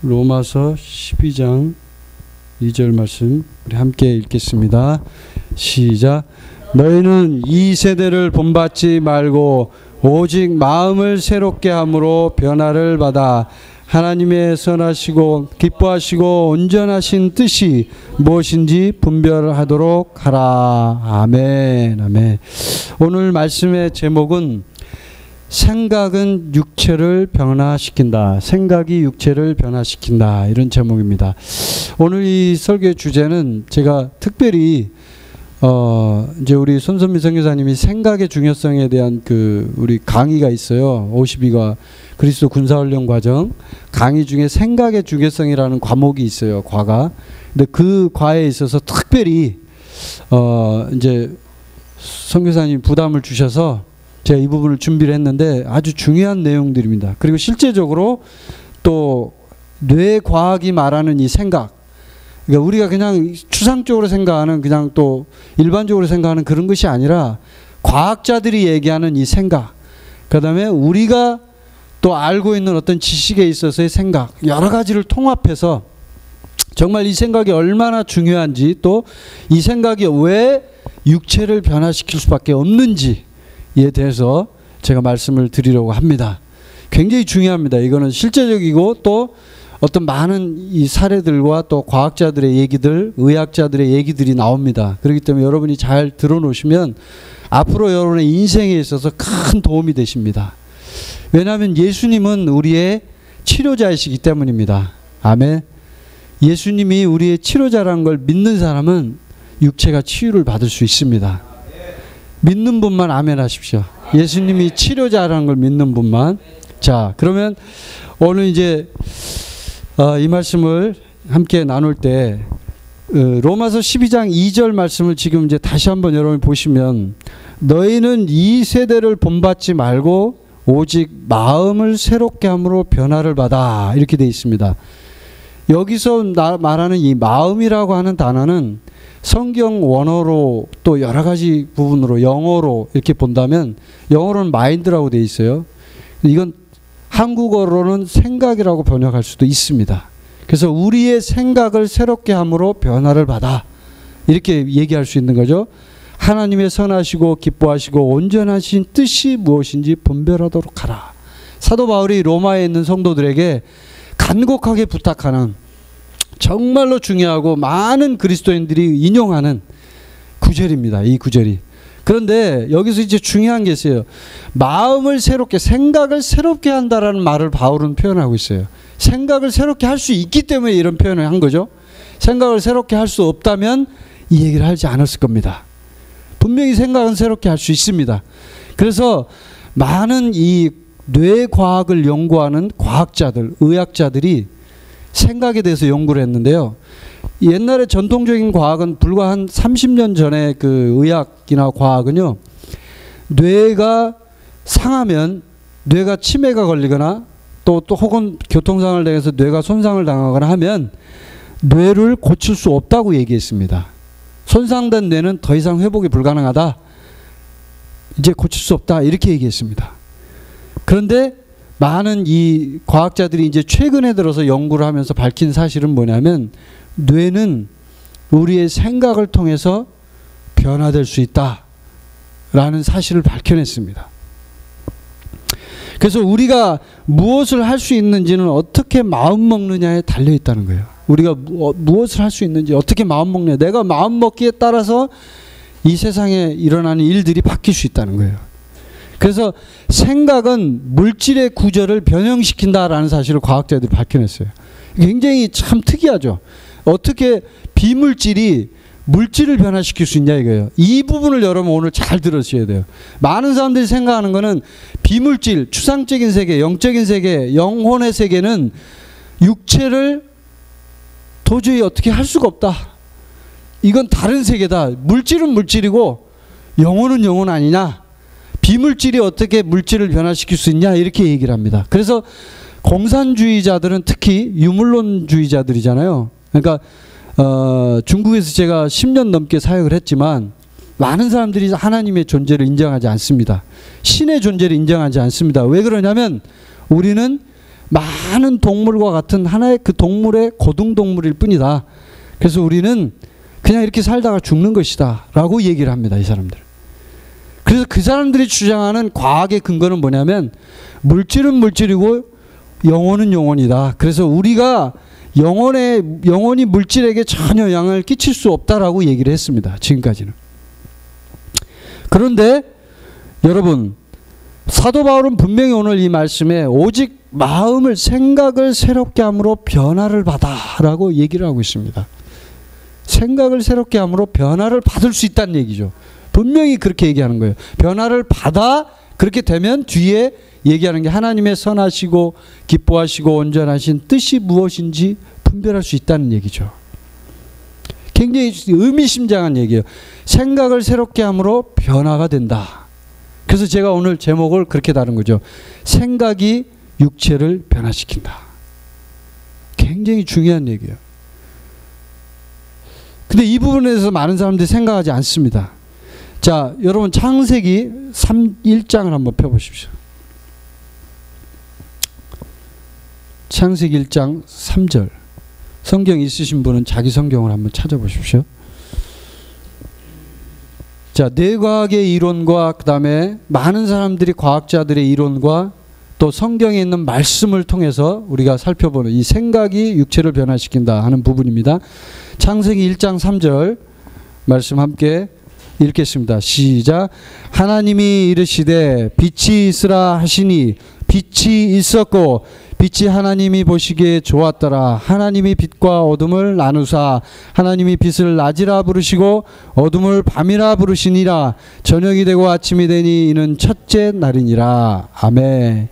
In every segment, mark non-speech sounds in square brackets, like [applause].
로마서 12장 2절 말씀 우리 함께 읽겠습니다. 시작. 너희는 이 세대를 본받지 말고 오직 마음을 새롭게 함으로 변화를 받아 하나님의 선하시고 기뻐하시고 온전하신 뜻이 무엇인지 분별하도록 하라. 아멘. 아멘. 오늘 말씀의 제목은 생각은 육체를 변화시킨다. 생각이 육체를 변화시킨다. 이런 제목입니다. 오늘 이 설교 주제는 제가 특별히 어 이제 우리 손선미 선교사님이 생각의 중요성에 대한 그 우리 강의가 있어요. 52가 그리스도 군사훈련 과정 강의 중에 생각의 중요성이라는 과목이 있어요. 과가. 근데 그 과에 있어서 특별히 어 이제 선교사님 부담을 주셔서 제가 이 부분을 준비를 했는데 아주 중요한 내용들입니다. 그리고 실제적으로 또 뇌과학이 말하는 이 생각, 그러니까 우리가 그냥 추상적으로 생각하는 그냥 또 일반적으로 생각하는 그런 것이 아니라 과학자들이 얘기하는 이 생각, 그 다음에 우리가 또 알고 있는 어떤 지식에 있어서의 생각, 여러 가지를 통합해서 정말 이 생각이 얼마나 중요한지 또 이 생각이 왜 육체를 변화시킬 수밖에 없는지 에 대해서 제가 말씀을 드리려고 합니다. 굉장히 중요합니다. 이거는 실제적이고 또 어떤 많은 이 사례들과 또 과학자들의 얘기들, 의학자들의 얘기들이 나옵니다. 그렇기 때문에 여러분이 잘 들어놓으시면 앞으로 여러분의 인생에 있어서 큰 도움이 되십니다. 왜냐하면 예수님은 우리의 치료자이시기 때문입니다. 아멘. 예수님이 우리의 치료자라는 걸 믿는 사람은 육체가 치유를 받을 수 있습니다. 믿는 분만 아멘 하십시오. 예수님이 치료자라는 걸 믿는 분만. 자, 그러면 오늘 이제 어, 이 말씀을 함께 나눌 때 어, 로마서 12장 2절 말씀을 지금 이제 다시 한번 여러분 보시면 너희는 이 세대를 본받지 말고 오직 마음을 새롭게 함으로 변화를 받아 이렇게 돼 있습니다. 여기서 말하는 이 마음이라고 하는 단어는 성경 원어로 또 여러 가지 부분으로 영어로 이렇게 본다면 영어로는 마인드라고 돼 있어요. 이건 한국어로는 생각이라고 번역할 수도 있습니다. 그래서 우리의 생각을 새롭게 함으로 변화를 받아 이렇게 얘기할 수 있는 거죠. 하나님의 선하시고 기뻐하시고 온전하신 뜻이 무엇인지 분별하도록 하라. 사도 바울이 로마에 있는 성도들에게 간곡하게 부탁하는 정말로 중요하고 많은 그리스도인들이 인용하는 구절입니다. 이 구절이. 그런데 여기서 이제 중요한 게 있어요. 마음을 새롭게 생각을 새롭게 한다라는 말을 바울은 표현하고 있어요. 생각을 새롭게 할 수 있기 때문에 이런 표현을 한 거죠. 생각을 새롭게 할 수 없다면 이 얘기를 하지 않았을 겁니다. 분명히 생각은 새롭게 할 수 있습니다. 그래서 많은 이 뇌과학을 연구하는 과학자들, 의학자들이 생각에 대해서 연구를 했는데요. 옛날에 전통적인 과학은 불과 한 30년 전에 그 의학이나 과학은요. 뇌가 상하면 뇌가 치매가 걸리거나 또, 또 혹은 교통상을 당해서 뇌가 손상을 당하거나 하면 뇌를 고칠 수 없다고 얘기했습니다. 손상된 뇌는 더 이상 회복이 불가능하다. 이제 고칠 수 없다. 이렇게 얘기했습니다. 그런데 많은 이 과학자들이 이제 최근에 들어서 연구를 하면서 밝힌 사실은 뭐냐면 뇌는 우리의 생각을 통해서 변화될 수 있다라는 사실을 밝혀냈습니다. 그래서 우리가 무엇을 할 수 있는지는 어떻게 마음 먹느냐에 달려 있다는 거예요. 우리가 무, 무엇을 할 수 있는지 어떻게 마음 먹냐. 내가 마음 먹기에 따라서 이 세상에 일어나는 일들이 바뀔 수 있다는 거예요. 그래서 생각은 물질의 구조를 변형시킨다라는 사실을 과학자들이 밝혀냈어요. 굉장히 참 특이하죠. 어떻게 비물질이 물질을 변화시킬 수 있냐 이거예요. 이 부분을 여러분 오늘 잘 들으셔야 돼요. 많은 사람들이 생각하는 거는 비물질, 추상적인 세계, 영적인 세계, 영혼의 세계는 육체를 도저히 어떻게 할 수가 없다. 이건 다른 세계다. 물질은 물질이고 영혼은 영혼 아니냐. 비물질이 어떻게 물질을 변화시킬 수 있냐 이렇게 얘기를 합니다. 그래서 공산주의자들은 특히 유물론주의자들이잖아요. 그러니까 어, 중국에서 제가 10년 넘게 사역을 했지만 많은 사람들이 하나님의 존재를 인정하지 않습니다. 신의 존재를 인정하지 않습니다. 왜 그러냐면 우리는 많은 동물과 같은 하나의 그 동물의 고등 동물일 뿐이다. 그래서 우리는 그냥 이렇게 살다가 죽는 것이다 라고 얘기를 합니다. 이 사람들. 그래서 그 사람들이 주장하는 과학의 근거는 뭐냐면 물질은 물질이고 영혼은 영혼이다. 그래서 우리가 영혼의 영혼이 물질에게 전혀 영향을 끼칠 수 없다라고 얘기를 했습니다. 지금까지는. 그런데 여러분 사도 바울은 분명히 오늘 이 말씀에 오직 마음을 생각을 새롭게 함으로 변화를 받아라고 얘기를 하고 있습니다. 생각을 새롭게 함으로 변화를 받을 수 있다는 얘기죠. 분명히 그렇게 얘기하는 거예요. 변화를 받아 그렇게 되면 뒤에 얘기하는 게 하나님의 선하시고 기뻐하시고 온전하신 뜻이 무엇인지 분별할 수 있다는 얘기죠. 굉장히 의미심장한 얘기예요. 생각을 새롭게 함으로 변화가 된다. 그래서 제가 오늘 제목을 그렇게 다룬 거죠. 생각이 육체를 변화시킨다. 굉장히 중요한 얘기예요. 근데 이 부분에서 많은 사람들이 생각하지 않습니다. 자, 여러분 창세기 3 1장을 한번 펴 보십시오. 창세기 1장 3절. 성경 있으신 분은 자기 성경을 한번 찾아보십시오. 자, 뇌과학의 이론과 그다음에 많은 사람들이 과학자들의 이론과 또 성경에 있는 말씀을 통해서 우리가 살펴보는 이 생각이 육체를 변화시킨다 하는 부분입니다. 창세기 1장 3절 말씀 함께 읽겠습니다. 시작. 하나님이 이르시되 빛이 있으라 하시니 빛이 있었고 빛이 하나님이 보시기에 좋았더라. 하나님이 빛과 어둠을 나누사 하나님이 빛을 낮이라 부르시고 어둠을 밤이라 부르시니라. 저녁이 되고 아침이 되니 이는 첫째 날이니라. 아멘.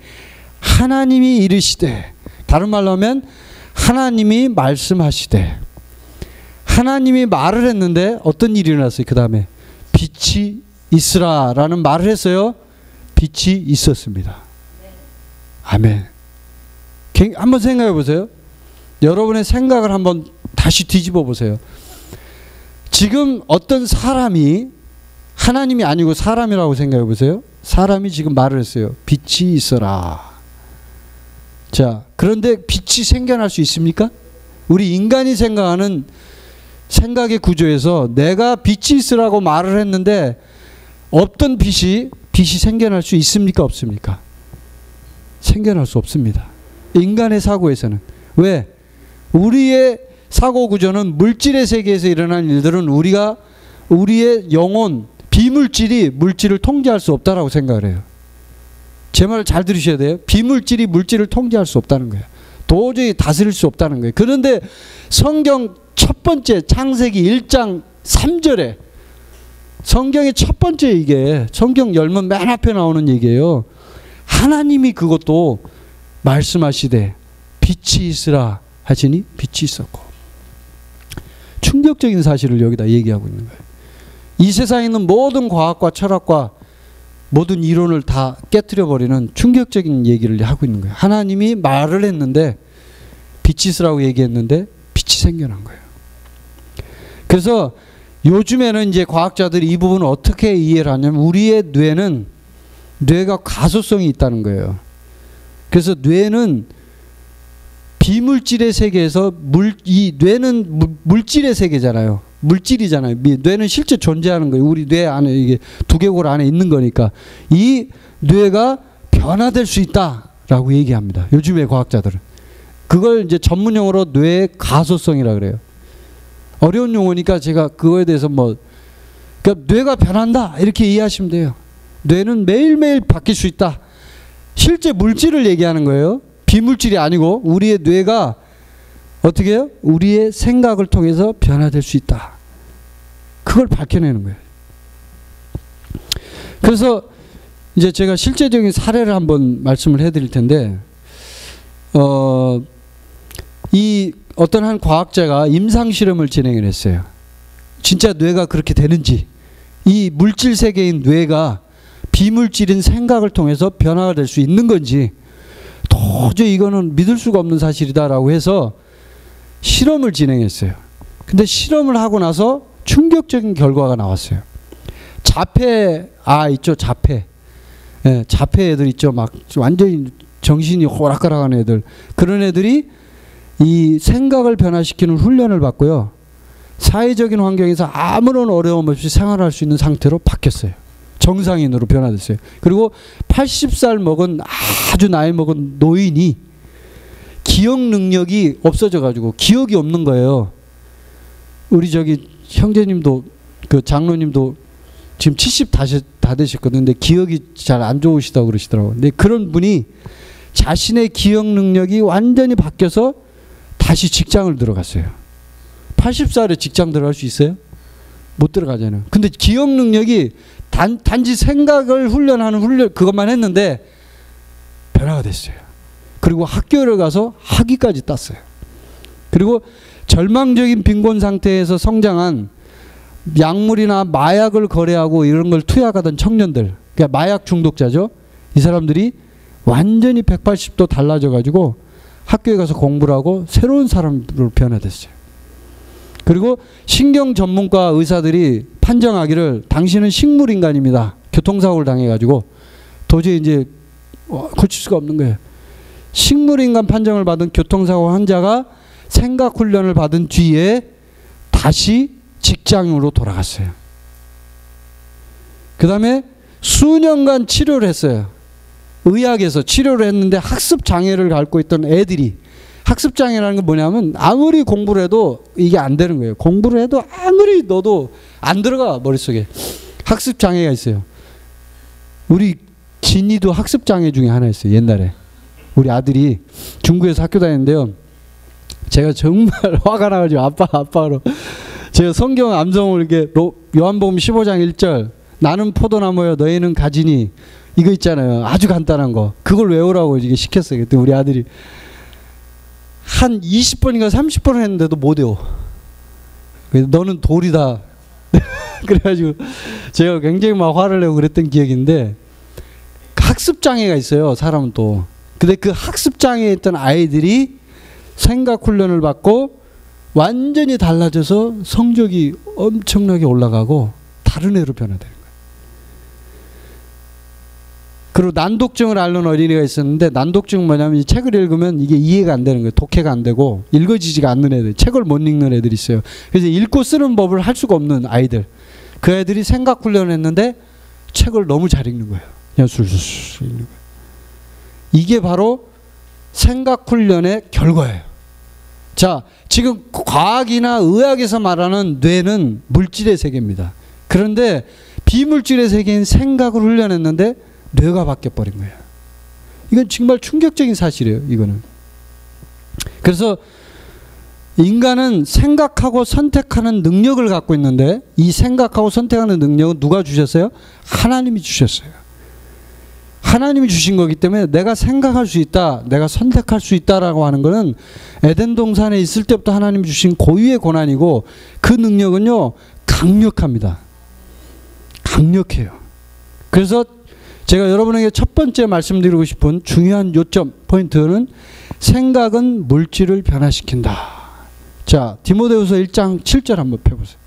하나님이 이르시되 다른 말로 하면 하나님이 말씀하시되 하나님이 말을 했는데 어떤 일이 일어났어요? 그 다음에 빛이 있으라라는 말을 했어요. 빛이 있었습니다. 아멘. 한번 생각해 보세요. 여러분의 생각을 한번 다시 뒤집어 보세요. 지금 어떤 사람이 하나님이 아니고 사람이라고 생각해 보세요. 사람이 지금 말을 했어요. 빛이 있어라. 자, 그런데 빛이 생겨날 수 있습니까? 우리 인간이 생각하는 생각의 구조에서 내가 빛이 있으라고 말을 했는데 없던 빛이 빛이 생겨날 수 있습니까? 없습니까? 생겨날 수 없습니다. 인간의 사고에서는 왜 우리의 사고 구조는 물질의 세계에서 일어난 일들은 우리가 우리의 영혼 비물질이 물질을 통제할 수 없다라고 생각을 해요. 제 말을 잘 들으셔야 돼요. 비물질이 물질을 통제할 수 없다는 거예요. 도저히 다스릴 수 없다는 거예요. 그런데 성경 첫 번째 창세기 1장 3절에 성경의 첫 번째 이게 성경 열면 맨 앞에 나오는 얘기예요. 하나님이 그것도 말씀하시되 빛이 있으라 하시니 빛이 있었고 충격적인 사실을 여기다 얘기하고 있는 거예요. 이 세상에 있는 모든 과학과 철학과 모든 이론을 다 깨뜨려 버리는 충격적인 얘기를 하고 있는 거예요. 하나님이 말을 했는데 빛이 있으라고 얘기했는데 빛이 생겨난 거예요. 그래서 요즘에는 이제 과학자들이 이 부분을 어떻게 이해를 하냐면 우리의 뇌는 뇌가 가소성이 있다는 거예요. 그래서 뇌는 비물질의 세계에서 물, 이 뇌는 물질의 세계잖아요. 물질이잖아요. 뇌는 실제 존재하는 거예요. 우리 뇌 안에 이게 두개골 안에 있는 거니까 이 뇌가 변화될 수 있다라고 얘기합니다. 요즘의 과학자들은 그걸 이제 전문용어로 뇌 가소성이라 그래요. 어려운 용어니까 제가 그거에 대해서 뭐 그러니까 뇌가 변한다 이렇게 이해하시면 돼요. 뇌는 매일매일 바뀔 수 있다. 실제 물질을 얘기하는 거예요. 비물질이 아니고 우리의 뇌가 어떻게 해요? 우리의 생각을 통해서 변화될 수 있다. 그걸 밝혀내는 거예요. 그래서 이제 제가 실제적인 사례를 한번 말씀을 해드릴 텐데, 어, 이 어떤 한 과학자가 임상 실험을 진행을 했어요. 진짜 뇌가 그렇게 되는지, 이 물질 세계인 뇌가 비물질인 생각을 통해서 변화가 될 수 있는 건지, 도저히 이거는 믿을 수가 없는 사실이다라고 해서 실험을 진행했어요. 근데 실험을 하고 나서 충격적인 결과가 나왔어요. 자폐 아 있죠 자폐 예, 자폐 애들 있죠 막 완전히 정신이 호락가락한 애들 그런 애들이 이 생각을 변화시키는 훈련을 받고요. 사회적인 환경에서 아무런 어려움 없이 생활할 수 있는 상태로 바뀌었어요. 정상인으로 변화됐어요. 그리고 80살 먹은 아주 나이 먹은 노인이 기억 능력이 없어져 가지고 기억이 없는 거예요. 우리 저기 형제님도 그 장로님도 지금 70 다시 다 되셨거든요. 근데 기억이 잘 안 좋으시다고 그러시더라고요. 근데 그런 분이 자신의 기억 능력이 완전히 바뀌어서 다시 직장을 들어갔어요. 80살에 직장 들어갈 수 있어요? 못 들어가잖아요. 근데 기억 능력이 단, 단지 생각을 훈련하는 훈련 그것만 했는데 변화가 됐어요. 그리고 학교를 가서 학위까지 땄어요. 그리고 절망적인 빈곤 상태에서 성장한 약물이나 마약을 거래하고 이런 걸 투약하던 청년들, 그러니까 마약 중독자죠. 이 사람들이 완전히 180도 달라져 가지고 학교에 가서 공부를 하고 새로운 사람으로 변화됐어요. 그리고 신경 전문가 의사들이 판정하기를 당신은 식물 인간입니다. 교통사고를 당해가지고 도저히 이제 고칠 수가 없는 거예요. 식물 인간 판정을 받은 교통사고 환자가 생각 훈련을 받은 뒤에 다시 직장으로 돌아갔어요. 그 다음에 수년간 치료를 했어요. 의학에서 치료를 했는데 학습 장애를 갖고 있던 애들이 학습 장애라는 건 뭐냐면 아무리 공부를 해도 이게 안 되는 거예요. 공부를 해도 아무리 넣어도 안 들어가 머릿속에. 학습 장애가 있어요. 우리 진이도 학습 장애 중에 하나였어요. 옛날에. 우리 아들이 중국에서 학교 다녔는데요. 제가 정말 [laughs] 화가 나가지고 아빠 아빠로 제가 성경 암송을 이렇게 요한복음 15장 1절 나는 포도나무여 너희는 가지니 이거 있잖아요. 아주 간단한 거. 그걸 외우라고 이게 시켰어요. 그때 우리 아들이 한 20번인가 30번을 했는데도 못 외워. 너는 돌이다. [laughs] 그래가지고 제가 굉장히 막 화를 내고 그랬던 기억인데 학습 장애가 있어요. 사람은 또. 근데 그 학습 장애에 있던 아이들이 생각 훈련을 받고 완전히 달라져서 성적이 엄청나게 올라가고 다른 애로 거예요. 그리고 난독증을 앓는 어린이가 있었는데 난독증 뭐냐면 이 책을 읽으면 이게 이해가 안 되는 거예요. 독해가 안 되고 읽어지지가 않는 애들, 책을 못 읽는 애들이 있어요. 그래서 읽고 쓰는 법을 할 수가 없는 아이들. 그 애들이 생각 훈련을 했는데 책을 너무 잘 읽는 거예요. 그냥 술술 읽는 거예요. 이게 바로 생각 훈련의 결과예요. 자, 지금 과학이나 의학에서 말하는 뇌는 물질의 세계입니다. 그런데 비물질의 세계인 생각을 훈련했는데 뇌가 바뀌어 버린 거예요. 이건 정말 충격적인 사실이에요. 이거는. 그래서 인간은 생각하고 선택하는 능력을 갖고 있는데 이 생각하고 선택하는 능력은 누가 주셨어요? 하나님이 주셨어요. 하나님이 주신 거기 때문에 내가 생각할 수 있다, 내가 선택할 수 있다라고 하는 것은 에덴 동산에 있을 때부터 하나님 주신 고유의 고난이고 그 능력은요 강력합니다. 강력해요. 그래서 제가 여러분에게 첫 번째 말씀드리고 싶은 중요한 요점 포인트는 생각은 물질을 변화시킨다. 자, 디모데후서 1장 7절 한번 펴 보세요.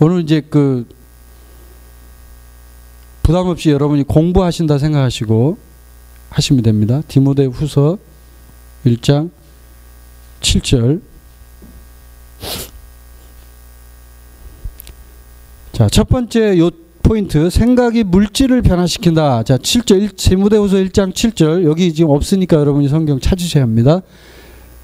오늘 이제 그 부담 없이 여러분이 공부하신다 생각하시고 하시면 됩니다. 디모데 후서 1장 7절 자, 첫 번째 요 포인트 생각이 물질을 변화시킨다. 자, 7절 디모데후서 1장 7절 여기 지금 없으니까 여러분이 성경 찾으셔야 합니다.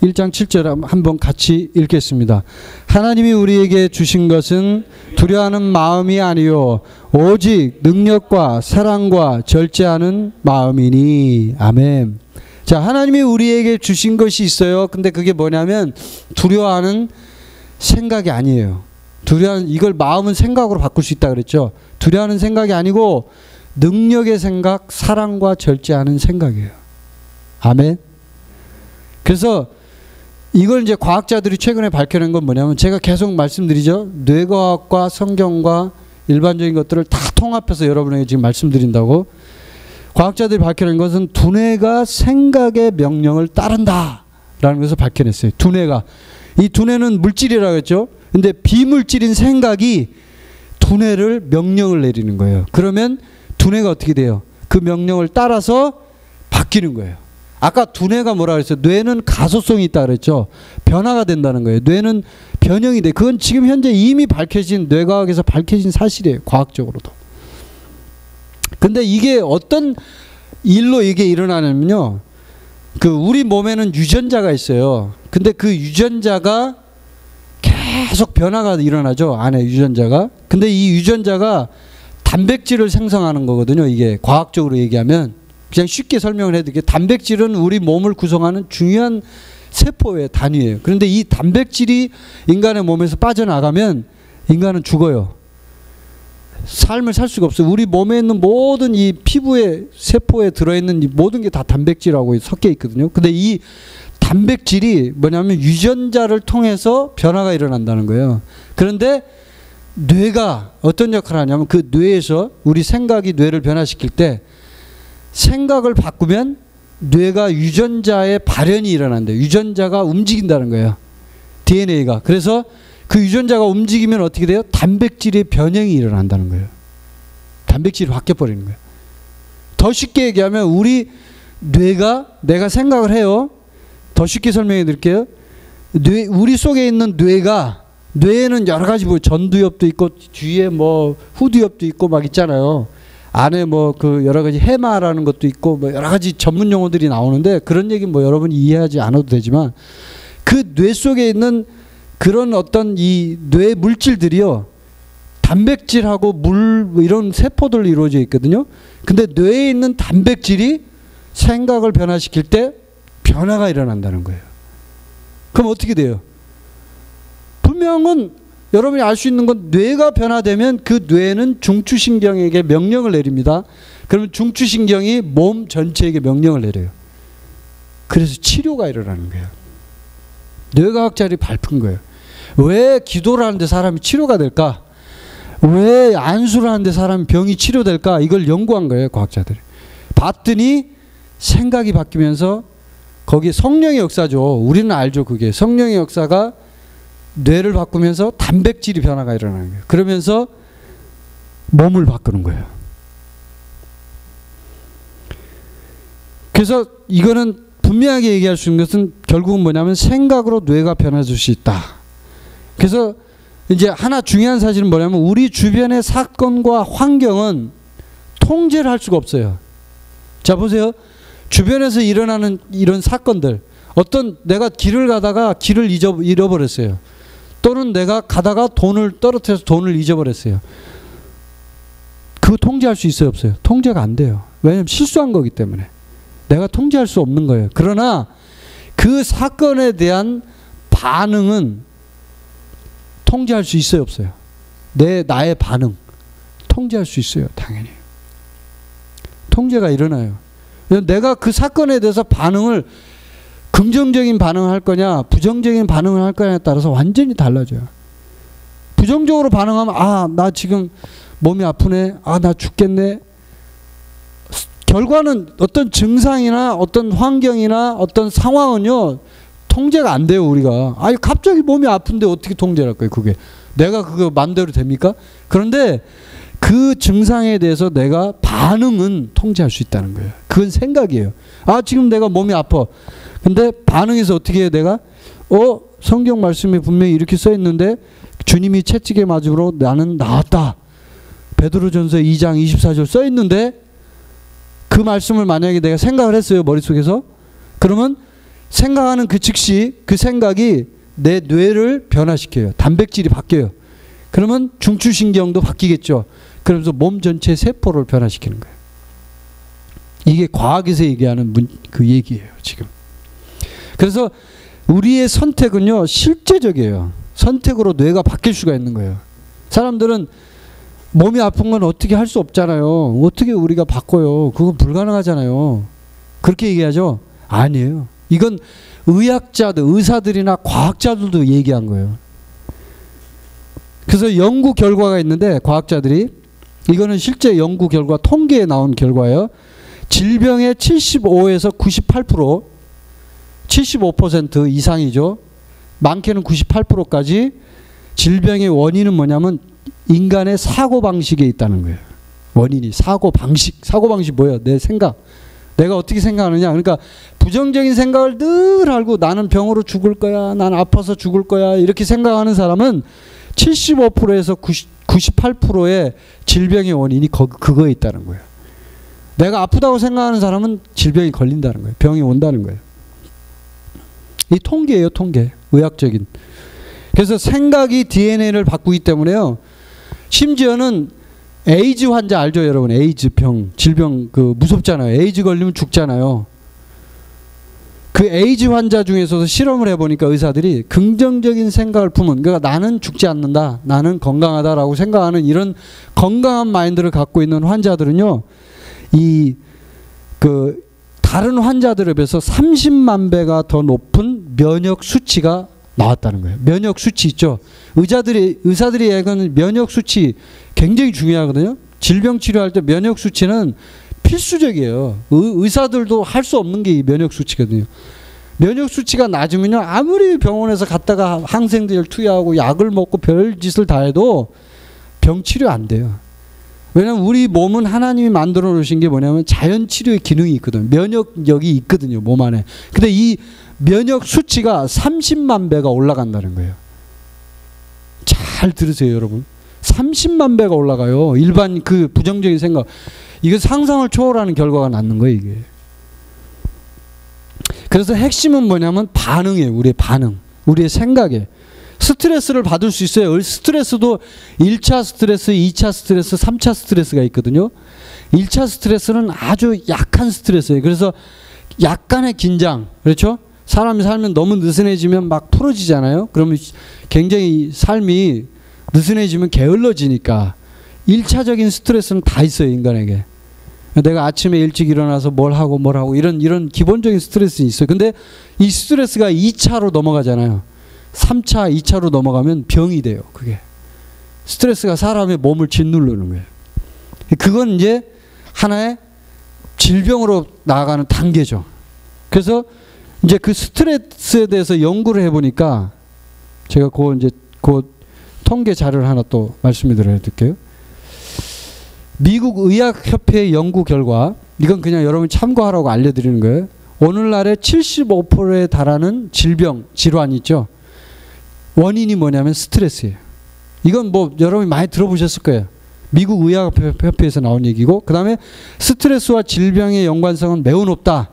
1장 7절 한번 같이 읽겠습니다. 하나님이 우리에게 주신 것은 두려워하는 마음이 아니요 오직 능력과 사랑과 절제하는 마음이니 아멘. 자, 하나님이 우리에게 주신 것이 있어요. 근데 그게 뭐냐면 두려워하는 생각이 아니에요. 두려워하는 이걸 마음은 생각으로 바꿀 수 있다 그랬죠. 두려워하는 생각이 아니고 능력의 생각, 사랑과 절제하는 생각이에요. 아멘. 그래서 이걸 이제 과학자들이 최근에 밝혀낸 건 뭐냐면 제가 계속 말씀드리죠. 뇌과학과 성경과 일반적인 것들을 다 통합해서 여러분에게 지금 말씀드린다고. 과학자들이 밝혀낸 것은 두뇌가 생각의 명령을 따른다라는 것을 밝혀냈어요. 두뇌가 이 두뇌는 물질이라고 했죠. 근데 비물질인 생각이 두뇌를 명령을 내리는 거예요. 그러면 두뇌가 어떻게 돼요? 그 명령을 따라서 바뀌는 거예요. 아까 두뇌가 뭐라 그랬어요? 뇌는 가소성이 있다 그랬죠. 변화가 된다는 거예요. 뇌는 변형이 돼. 그건 지금 현재 이미 밝혀진 뇌과학에서 밝혀진 사실이에요. 과학적으로도. 근데 이게 어떤 일로 이게 일어나냐면요. 그 우리 몸에는 유전자가 있어요. 근데 그 유전자가 계속 변화가 일어나죠. 안에 유전자가. 근데 이 유전자가 단백질을 생성하는 거거든요. 이게 과학적으로 얘기하면 그냥 쉽게 설명을 해드릴게요. 단백질은 우리 몸을 구성하는 중요한 세포의 단위예요. 그런데 이 단백질이 인간의 몸에서 빠져나가면 인간은 죽어요. 삶을 살 수가 없어요. 우리 몸에 있는 모든 이 피부의 세포에 들어있는 이 모든 게 다 단백질하고 섞여 있거든요. 근데 이 단백질이 뭐냐면 유전자를 통해서 변화가 일어난다는 거예요. 그런데 뇌가 어떤 역할을 하냐면 그 뇌에서 우리 생각이 뇌를 변화시킬 때 생각을 바꾸면 뇌가 유전자의 발현이 일어난대요. 유전자가 움직인다는 거예요. DNA가. 그래서 그 유전자가 움직이면 어떻게 돼요? 단백질의 변형이 일어난다는 거예요. 단백질이 바뀌어 버리는 거예요. 더 쉽게 얘기하면 우리 뇌가 내가 생각을 해요. 더 쉽게 설명해 드릴게요. 뇌 우리 속에 있는 뇌가 뇌에는 여러 가지 뭐 전두엽도 있고 뒤에 뭐 후두엽도 있고 막 있잖아요. 안에 뭐 그 여러 가지 해마라는 것도 있고 뭐 여러 가지 전문 용어들이 나오는데 그런 얘기 뭐 여러분이 이해하지 않아도 되지만 그 뇌 속에 있는 그런 어떤 이 뇌 물질들이요. 단백질하고 물뭐 이런 세포들로 이루어져 있거든요. 근데 뇌에 있는 단백질이 생각을 변화시킬 때 변화가 일어난다는 거예요. 그럼 어떻게 돼요? 분명은 여러분이 알 수 있는 건 뇌가 변화되면 그 뇌는 중추신경에게 명령을 내립니다. 그러면 중추신경이 몸 전체에게 명령을 내려요. 그래서 치료가 일어나는 거예요. 뇌과학자들이 밝힌 거예요. 왜 기도를 하는데 사람이 치료가 될까? 왜 안수를 하는데 사람이 병이 치료될까? 이걸 연구한 거예요, 과학자들이. 봤더니 생각이 바뀌면서 거기 성령의 역사죠. 우리는 알죠, 그게. 성령의 역사가 뇌를 바꾸면서 단백질이 변화가 일어나는 거예요. 그러면서 몸을 바꾸는 거예요. 그래서 이거는 분명하게 얘기할 수 있는 것은 결국은 뭐냐면 생각으로 뇌가 변화될 수 있다. 그래서 이제 하나 중요한 사실은 뭐냐면 우리 주변의 사건과 환경은 통제를 할 수가 없어요. 자 보세요. 주변에서 일어나는 이런 사건들 어떤 내가 길을 가다가 길을 잃어버렸어요. 또는 내가 가다가 돈을 떨어뜨려서 돈을 잊어버렸어요. 그 통제할 수 있어요 없어요? 통제가 안 돼요. 왜냐하면 실수한 거기 때문에. 내가 통제할 수 없는 거예요. 그러나 그 사건에 대한 반응은 통제할 수 있어요 없어요? 내 나의 반응 통제할 수 있어요 당연히. 통제가 일어나요. 내가 그 사건에 대해서 반응을 긍정적인 반응을 할 거냐, 부정적인 반응을 할 거냐에 따라서 완전히 달라져요. 부정적으로 반응하면, 아, 나 지금 몸이 아프네, 아, 나 죽겠네. 결과는 어떤 증상이나 어떤 환경이나 어떤 상황은요, 통제가 안 돼요, 우리가. 아니, 갑자기 몸이 아픈데 어떻게 통제할 거예요, 그게. 내가 그거 맘대로 됩니까? 그런데 그 증상에 대해서 내가 반응은 통제할 수 있다는 거예요. 그건 생각이에요. 아, 지금 내가 몸이 아파. 근데 반응해서 어떻게 해요, 내가? 어, 성경 말씀에 분명히 이렇게 써 있는데 주님이 채찍에 맞으로 나는 나았다. 베드로전서 2장 24절 써 있는데 그 말씀을 만약에 내가 생각을 했어요, 머릿속에서. 그러면 생각하는 그 즉시 그 생각이 내 뇌를 변화시켜요. 단백질이 바뀌어요. 그러면 중추신경도 바뀌겠죠. 그러면서 몸 전체 세포를 변화시키는 거예요. 이게 과학에서 얘기하는 문, 그 얘기예요, 지금. 그래서 우리의 선택은요, 실제적이에요. 선택으로 뇌가 바뀔 수가 있는 거예요. 사람들은 몸이 아픈 건 어떻게 할 수 없잖아요. 어떻게 우리가 바꿔요? 그건 불가능하잖아요. 그렇게 얘기하죠? 아니에요. 이건 의학자들, 의사들이나 과학자들도 얘기한 거예요. 그래서 연구 결과가 있는데 과학자들이 이거는 실제 연구 결과 통계에 나온 결과예요. 질병의 75에서 98% 75% 이상이죠. 많게는 98%까지 질병의 원인은 뭐냐면 인간의 사고 방식에 있다는 거예요. 원인이 사고 방식 사고 방식 뭐야 내 생각 내가 어떻게 생각하느냐 그러니까 부정적인 생각을 늘 알고 나는 병으로 죽을 거야 난 아파서 죽을 거야 이렇게 생각하는 사람은 75%에서 90, 98%의 질병의 원인이 거, 그거에 있다는 거예요 내가 아프다고 생각하는 사람은 질병이 걸린다는 거예요 병이 온다는 거예요 이 통계예요 통계 의학적인 그래서 생각이 DNA를 바꾸기 때문에요 심지어는 에이즈 환자 알죠, 여러분? 에이즈 병, 질병 그 무섭잖아요. 에이즈 걸리면 죽잖아요. 그 에이즈 환자 중에서도 실험을 해보니까 의사들이 긍정적인 생각을 품은 그러니까 나는 죽지 않는다, 나는 건강하다라고 생각하는 이런 건강한 마인드를 갖고 있는 환자들은요, 이 그 다른 환자들에 비해서 30만 배가 더 높은 면역 수치가 나왔다는 거예요. 면역 수치 있죠. 의자들이 의사들이 얘기하는 면역 수치 굉장히 중요하거든요. 질병 치료할 때 면역 수치는 필수적이에요. 의, 사들도 할 수 없는 게이 면역 수치거든요. 면역 수치가 낮으면요 아무리 병원에서 갔다가 항생제를 투여하고 약을 먹고 별 짓을 다 해도 병 치료 안 돼요. 왜냐면 우리 몸은 하나님이 만들어 놓으신 게 뭐냐면 자연 치료의 기능이 있거든요. 면역력이 있거든요, 몸 안에. 근데 이 면역 수치가 30만 배가 올라간다는 거예요. 잘 들으세요, 여러분. 30만 배가 올라가요. 일반 그 부정적인 생각. 이거 상상을 초월하는 결과가 낳는 거예요, 이게. 그래서 핵심은 뭐냐면 반응이에요. 우리의 반응. 우리의 생각에. 스트레스를 받을 수 있어요. 스트레스도 1차 스트레스, 2차 스트레스, 3차 스트레스가 있거든요. 1차 스트레스는 아주 약한 스트레스예요. 그래서 약간의 긴장, 그렇죠? 사람이 살면 너무 느슨해지면 막 풀어지잖아요. 그러면 굉장히 삶이 느슨해지면 게을러지니까 1차적인 스트레스는 다 있어요, 인간에게. 내가 아침에 일찍 일어나서 뭘 하고 뭘 하고 이런 이런 기본적인 스트레스는 있어요. 근데 이 스트레스가 2차로 넘어가잖아요. 3차, 2차로 넘어가면 병이 돼요. 그게. 스트레스가 사람의 몸을 짓누르는 거예요. 그건 이제 하나의 질병으로 나아가는 단계죠. 그래서 이제 그 스트레스에 대해서 연구를 해보니까 제가 그 이제 그 통계 자료를 하나 또 말씀을 드릴게요. 미국 의학협회 연구 결과 이건 그냥 여러분 참고하라고 알려드리는 거예요. 오늘날의 75%에 달하는 질병, 질환 있죠. 원인이 뭐냐면 스트레스예요. 이건 뭐 여러분이 많이 들어보셨을 거예요. 미국 의학협회에서 나온 얘기고 그 다음에 스트레스와 질병의 연관성은 매우 높다.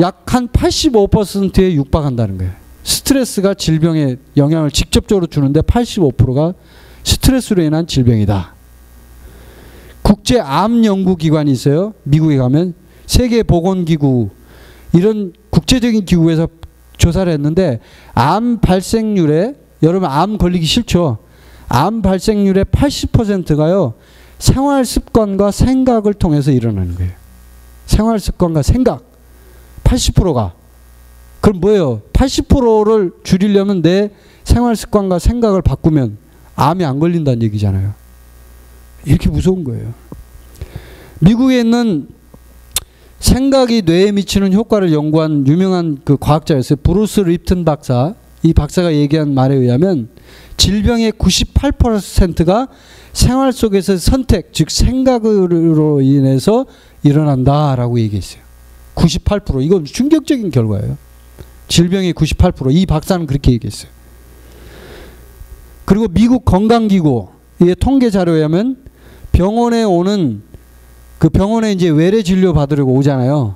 약 한 85%에 육박한다는 거예요. 스트레스가 질병에 영향을 직접적으로 주는데 85%가 스트레스로 인한 질병이다. 국제 암 연구 기관이 있어요. 미국에 가면 세계 보건 기구 이런 국제적인 기구에서 조사를 했는데 암 발생률에 여러분 암 걸리기 싫죠. 암 발생률의 80%가요. 생활 습관과 생각을 통해서 일어나는 거예요. 생활 습관과 생각 80%가 그럼 뭐예요? 80%를 줄이려면 내 생활 습관과 생각을 바꾸면 암이 안 걸린다는 얘기잖아요. 이렇게 무서운 거예요. 미국에 있는 생각이 뇌에 미치는 효과를 연구한 유명한 그 과학자였어요. 브루스 립튼 박사. 이 박사가 얘기한 말에 의하면 질병의 98%가 생활 속에서 선택, 즉 생각으로 인해서 일어난다라고 얘기했어요. 98% 이건 충격적인 결과예요. 질병의 98%이 박사는 그렇게 얘기했어요. 그리고 미국 건강기구의 통계 자료에 의하면 병원에 오는 그 병원에 이제 외래 진료 받으려고 오잖아요.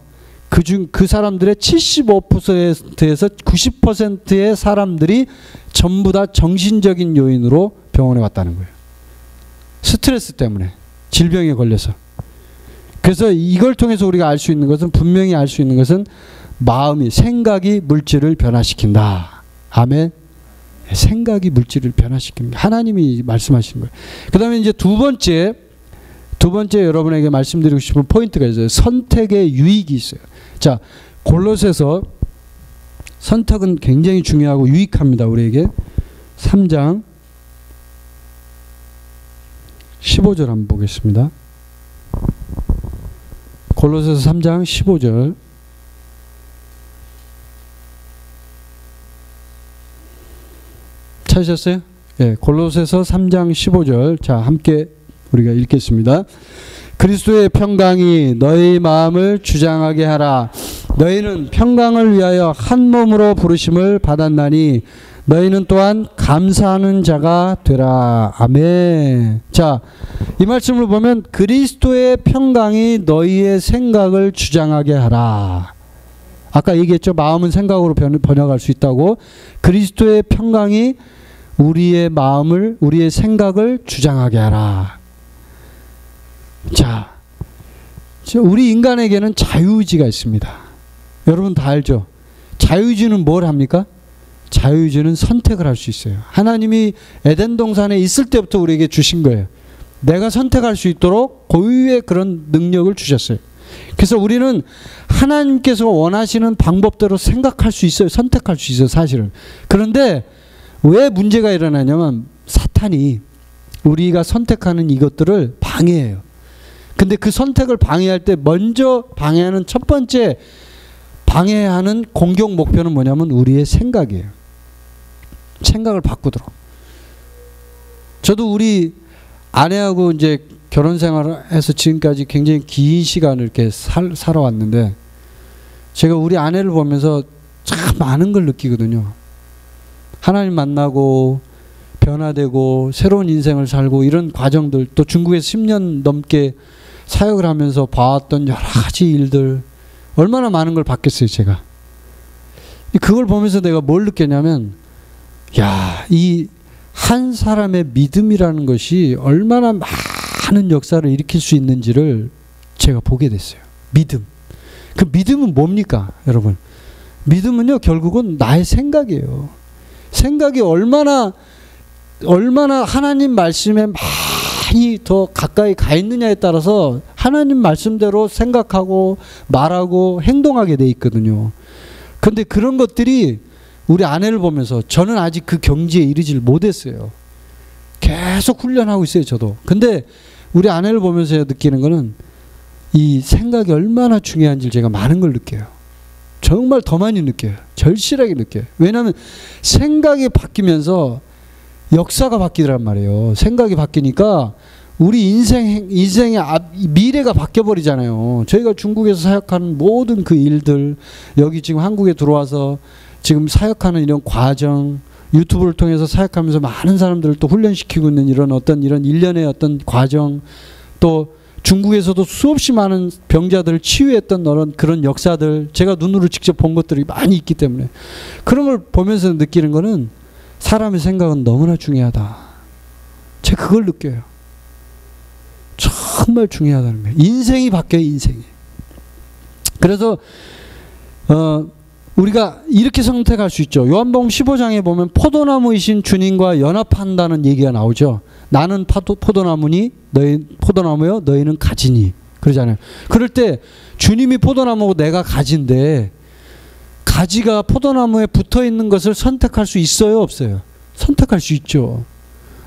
그중 그 사람들의 75%에서 90%의 사람들이 전부 다 정신적인 요인으로 병원에 왔다는 거예요. 스트레스 때문에 질병에 걸려서. 그래서 이걸 통해서 우리가 알 수 있는 것은 분명히 알 수 있는 것은 마음이 생각이 물질을 변화시킨다. 아멘. 생각이 물질을 변화시킵니다. 하나님이 말씀하신 거예요. 그다음에 이제 두 번째 두 번째 여러분에게 말씀드리고 싶은 포인트가 있어요. 선택의 유익이 있어요. 자, 골로새서 선택은 굉장히 중요하고 유익합니다. 우리에게 3장 15절 한번 보겠습니다. 골로새서 3장 15절 찾으셨어요? 예, 골로새서 3장 15절 자 함께 우리가 읽겠습니다. 그리스도의 평강이 너희 마음을 주장하게 하라. 너희는 평강을 위하여 한 몸으로 부르심을 받았나니 너희는 또한 감사하는 자가 되라. 아멘. 자, 이 말씀을 보면 그리스도의 평강이 너희의 생각을 주장하게 하라. 아까 얘기했죠. 마음은 생각으로 번역할 수 있다고. 그리스도의 평강이 우리의 마음을, 우리의 생각을 주장하게 하라. 자, 우리 인간에게는 자유의지가 있습니다. 여러분 다 알죠? 자유의지는 뭘 합니까? 자유의지는 선택을 할 수 있어요. 하나님이 에덴 동산에 있을 때부터 우리에게 주신 거예요. 내가 선택할 수 있도록 고유의 그런 능력을 주셨어요. 그래서 우리는 하나님께서 원하시는 방법대로 생각할 수 있어요. 선택할 수 있어요, 사실은. 그런데 왜 문제가 일어나냐면 사탄이 우리가 선택하는 이것들을 방해해요. 근데 그 선택을 방해할 때 먼저 방해하는 첫 번째 방해하는 공격 목표는 뭐냐면 우리의 생각이에요. 생각을 바꾸도록. 저도 우리 아내하고 이제 결혼 생활을 해서 지금까지 굉장히 긴 시간을 이렇게 살, 살아왔는데 제가 우리 아내를 보면서 참 많은 걸 느끼거든요. 하나님 만나고 변화되고 새로운 인생을 살고 이런 과정들 또 중국에서 10년 넘게 사역을 하면서 봐왔던 여러 가지 일들 얼마나 많은 걸 봤겠어요 제가 그걸 보면서 내가 뭘 느꼈냐면 야, 이 한 사람의 믿음이라는 것이 얼마나 많은 역사를 일으킬 수 있는지를 제가 보게 됐어요. 믿음. 그 믿음은 뭡니까, 여러분? 믿음은요, 결국은 나의 생각이에요. 생각이 얼마나, 얼마나 하나님 말씀에 많이 더 가까이 가 있느냐에 따라서 하나님 말씀대로 생각하고 말하고 행동하게 돼 있거든요. 근데 그런 것들이 우리 아내를 보면서 저는 아직 그 경지에 이르질 못했어요. 계속 훈련하고 있어요, 저도. 근데 우리 아내를 보면서 느끼는 거는 이 생각이 얼마나 중요한지 제가 많은 걸 느껴요. 정말 더 많이 느껴요. 절실하게 느껴요. 왜냐하면 생각이 바뀌면서 역사가 바뀌더란 말이에요. 생각이 바뀌니까 우리 인생 인생의 미래가 바뀌어 버리잖아요. 저희가 중국에서 사역하는 모든 그 일들 여기 지금 한국에 들어와서 지금 사역하는 이런 과정 유튜브를 통해서 사역하면서 많은 사람들을 또 훈련시키고 있는 이런 어떤 이런 일련의 어떤 과정 또 중국에서도 수없이 많은 병자들을 치유했던 그런 그런 역사들 제가 눈으로 직접 본 것들이 많이 있기 때문에 그런 걸 보면서 느끼는 거는 사람의 생각은 너무나 중요하다. 제가 그걸 느껴요. 정말 중요하다는 거예요. 인생이 바뀌어요, 인생이. 그래서 어 우리가 이렇게 선택할 수 있죠. 요한복음 15장에 보면 포도나무이신 주님과 연합한다는 얘기가 나오죠. 나는 파도, 포도나무니 너희 포도나무요 너희는 가지니 그러잖아요. 그럴 때 주님이 포도나무고 내가 가지인데 가지가 포도나무에 붙어 있는 것을 선택할 수 있어요, 없어요? 선택할 수 있죠.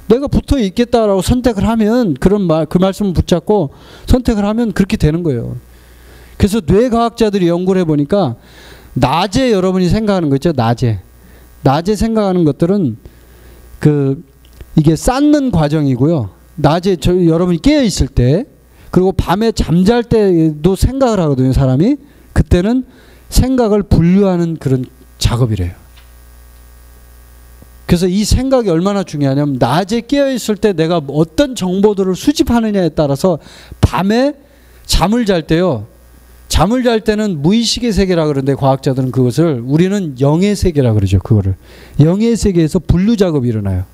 내가 붙어 있겠다라고 선택을 하면 그런 말 그 말씀을 붙잡고 선택을 하면 그렇게 되는 거예요. 그래서 뇌과학자들이 연구를 해 보니까 낮에 여러분이 생각하는 거 있죠? 낮에. 낮에 생각하는 것들은 그 이게 쌓는 과정이고요. 낮에 저 여러분이 깨어 있을 때 그리고 밤에 잠잘 때도 생각을 하거든요, 사람이. 그때는 생각을 분류하는 그런 작업이래요. 그래서 이 생각이 얼마나 중요하냐면 낮에 깨어 있을 때 내가 어떤 정보들을 수집하느냐에 따라서 밤에 잠을 잘 때요. 잠을 잘 때는 무의식의 세계라 그러는데 과학자들은 그것을 우리는 영의 세계라 그러죠. 그거를 영의 세계에서 분류 작업이 일어나요.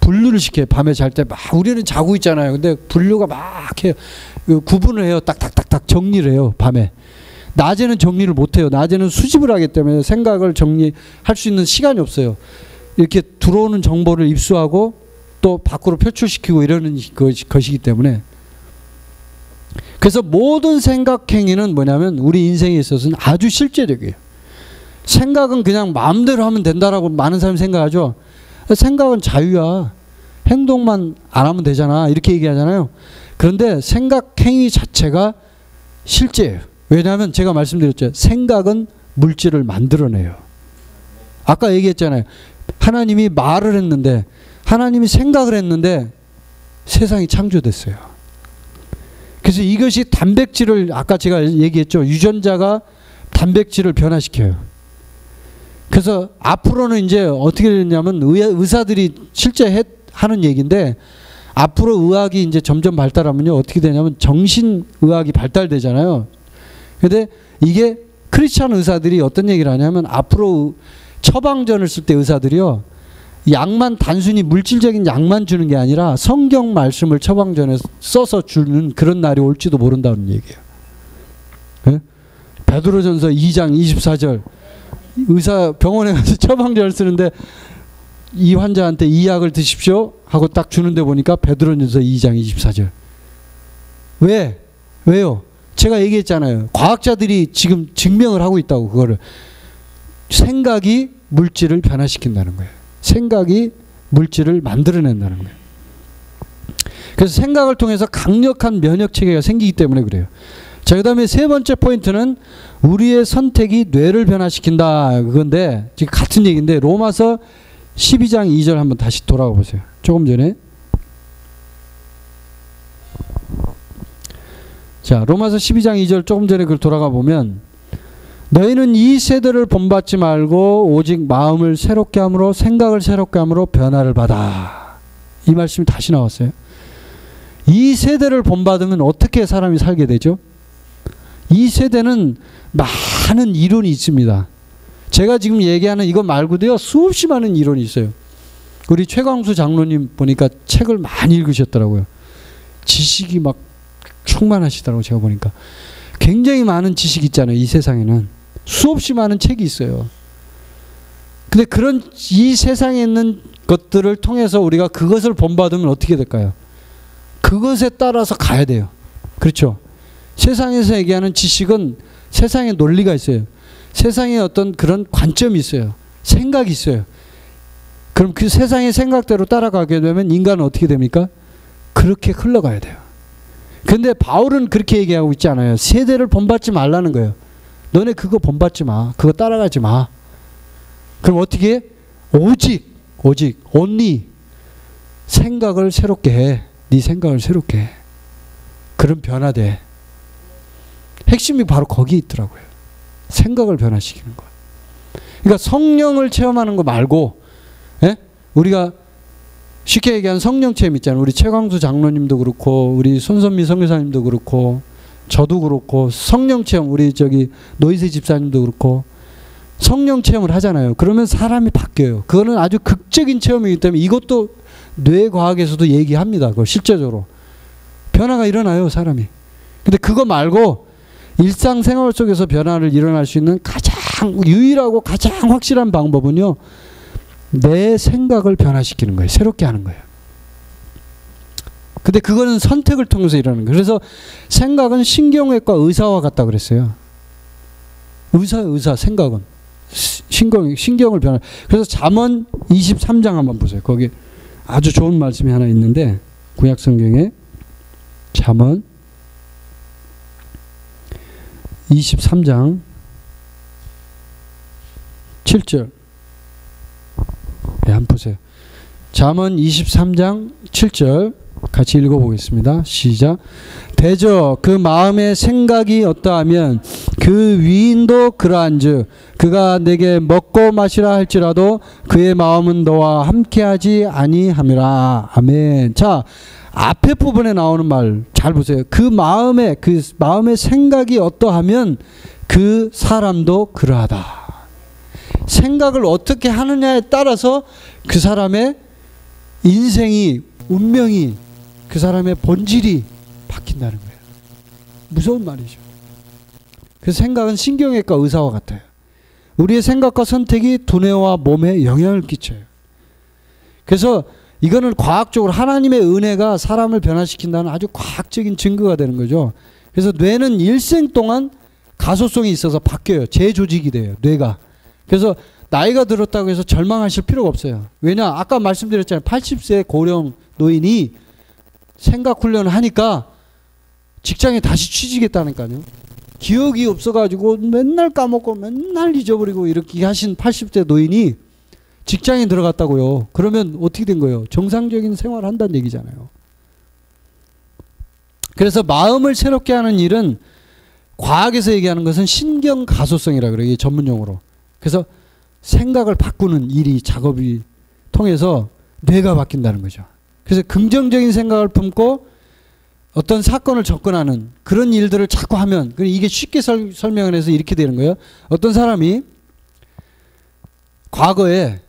분류를 시켜요. 밤에 잘 때 막 우리는 자고 있잖아요. 근데 분류가 막 해요. 그 구분을 해요. 딱딱딱딱 정리를 해요. 밤에. 낮에는 정리를 못 해요. 낮에는 수집을 하기 때문에 생각을 정리할 수 있는 시간이 없어요. 이렇게 들어오는 정보를 입수하고 또 밖으로 표출시키고 이러는 것이기 때문에 그래서 모든 생각 행위는 뭐냐면 우리 인생에 있어서는 아주 실제적이에요. 생각은 그냥 마음대로 하면 된다라고 많은 사람이 생각하죠. 생각은 자유야. 행동만 안 하면 되잖아. 이렇게 얘기하잖아요. 그런데 생각 행위 자체가 실제예요. 왜냐하면 제가 말씀드렸죠. 생각은 물질을 만들어내요. 아까 얘기했잖아요. 하나님이 말을 했는데 하나님이 생각을 했는데 세상이 창조됐어요. 그래서 이것이 단백질을 아까 제가 얘기했죠. 유전자가 단백질을 변화시켜요. 그래서 앞으로는 이제 어떻게 되냐면 의사들이 실제 해, 하는 얘기인데 앞으로 의학이 이제 점점 발달하면요 어떻게 되냐면 정신의학이 발달되잖아요. 근데 이게 크리스찬 의사들이 어떤 얘기를 하냐면 앞으로 처방전을 쓸 때 의사들이요 약만 단순히 물질적인 약만 주는 게 아니라 성경 말씀을 처방전에 써서 주는 그런 날이 올지도 모른다는 얘기예요. 네? 베드로전서 2장 24절 의사 병원에 가서 [laughs] 처방전을 쓰는데 이 환자한테 이 약을 드십시오 하고 딱 주는데 보니까 베드로전서 2장 24절. 왜? 왜요? 제가 얘기했잖아요. 과학자들이 지금 증명을 하고 있다고 그거를 생각이 물질을 변화시킨다는 거예요. 생각이 물질을 만들어낸다는 거예요. 그래서 생각을 통해서 강력한 면역 체계가 생기기 때문에 그래요. 자, 그다음에 세 번째 포인트는 우리의 선택이 뇌를 변화시킨다 그건데 지금 같은 얘기인데 로마서 12장 2절 한번 다시 돌아가 보세요. 조금 전에 자, 로마서 12장 2절 조금 전에 그걸 돌아가 보면 너희는 이 세대를 본받지 말고 오직 마음을 새롭게 함으로 생각을 새롭게 함으로 변화를 받아. 이 말씀이 다시 나왔어요. 이 세대를 본받으면 어떻게 사람이 살게 되죠? 이 세대는 많은 이론이 있습니다. 제가 지금 얘기하는 이거 말고도요 수없이 많은 이론이 있어요. 우리 최광수 장로님 보니까 책을 많이 읽으셨더라고요. 지식이 막 충만하시더라고 제가 보니까 굉장히 많은 지식 있잖아요. 이 세상에는 수없이 많은 책이 있어요. 근데 그런 이 세상에 있는 것들을 통해서 우리가 그것을 본받으면 어떻게 될까요? 그것에 따라서 가야 돼요. 그렇죠? 세상에서 얘기하는 지식은 세상에 논리가 있어요. 세상에 어떤 그런 관점이 있어요. 생각이 있어요. 그럼 그 세상의 생각대로 따라가게 되면 인간은 어떻게 됩니까? 그렇게 흘러가야 돼요. 근데 바울은 그렇게 얘기하고 있지 않아요. 세대를 본받지 말라는 거예요. 너네 그거 본받지 마. 그거 따라가지 마. 그럼 어떻게 오직 오직 only 생각을 새롭게 해. 네 생각을 새롭게 해. 그럼 변화돼. 핵심이 바로 거기 있더라고요. 생각을 변화시키는 거. 그러니까 성령을 체험하는 거 말고, 예? 우리가 쉽게 얘기하는 성령 체험 있잖아요. 우리 최광수 장로님도 그렇고, 우리 손선미 성교사님도 그렇고, 저도 그렇고, 성령 체험, 우리 저기 노이세 집사님도 그렇고, 성령 체험을 하잖아요. 그러면 사람이 바뀌어요. 그거는 아주 극적인 체험이기 때문에 이것도 뇌과학에서도 얘기합니다. 그걸 실제적으로. 변화가 일어나요, 사람이. 근데 그거 말고 일상생활 속에서 변화를 일어날 수 있는 가장 유일하고 가장 확실한 방법은요. 내 생각을 변화시키는 거예요. 새롭게 하는 거예요. 근데 그거는 선택을 통해서 일어나는 거예요. 그래서 생각은 신경외과 의사와 같다 그랬어요. 의사 의사 생각은 신경 신경을 변화. 그래서 잠언 23장 한번 보세요. 거기 아주 좋은 말씀이 하나 있는데 구약 성경에 잠언 23장 7절 네, 한번 보세요. 잠언 23장 7절 같이 읽어보겠습니다. 시작. 대저 그 마음의 생각이 어떠하면 그 위인도 그러한즉 그가 내게 먹고 마시라 할지라도 그의 마음은 너와 함께하지 아니함이라. 아멘. 자 앞에 부분에 나오는 말 잘 보세요. 그 마음에 그 마음의 생각이 어떠하면 그 사람도 그러하다. 생각을 어떻게 하느냐에 따라서 그 사람의 인생이 운명이 그 사람의 본질이 바뀐다는 거예요. 무서운 말이죠. 그 생각은 신경외과 의사와 같아요. 우리의 생각과 선택이 두뇌와 몸에 영향을 끼쳐요. 그래서 이거는 과학적으로 하나님의 은혜가 사람을 변화시킨다는 아주 과학적인 증거가 되는 거죠. 그래서 뇌는 일생 동안 가소성이 있어서 바뀌어요. 재조직이 돼요. 뇌가. 그래서 나이가 들었다고 해서 절망하실 필요가 없어요. 왜냐? 아까 말씀드렸잖아요. 80세 고령 노인이 생각 훈련을 하니까 직장에 다시 취직했다니까요. 기억이 없어가지고 맨날 까먹고 맨날 잊어버리고 이렇게 하신 80대 노인이 직장에 들어갔다고요. 그러면 어떻게 된 거예요? 정상적인 생활을 한다는 얘기잖아요. 그래서 마음을 새롭게 하는 일은 과학에서 얘기하는 것은 신경 가소성이라 그래요. 이 전문 용어로. 그래서 생각을 바꾸는 일이 작업이 통해서 뇌가 바뀐다는 거죠. 그래서 긍정적인 생각을 품고 어떤 사건을 접근하는 그런 일들을 자꾸 하면 이게 쉽게 설, 설명을 해서 이렇게 되는 거예요. 어떤 사람이 과거에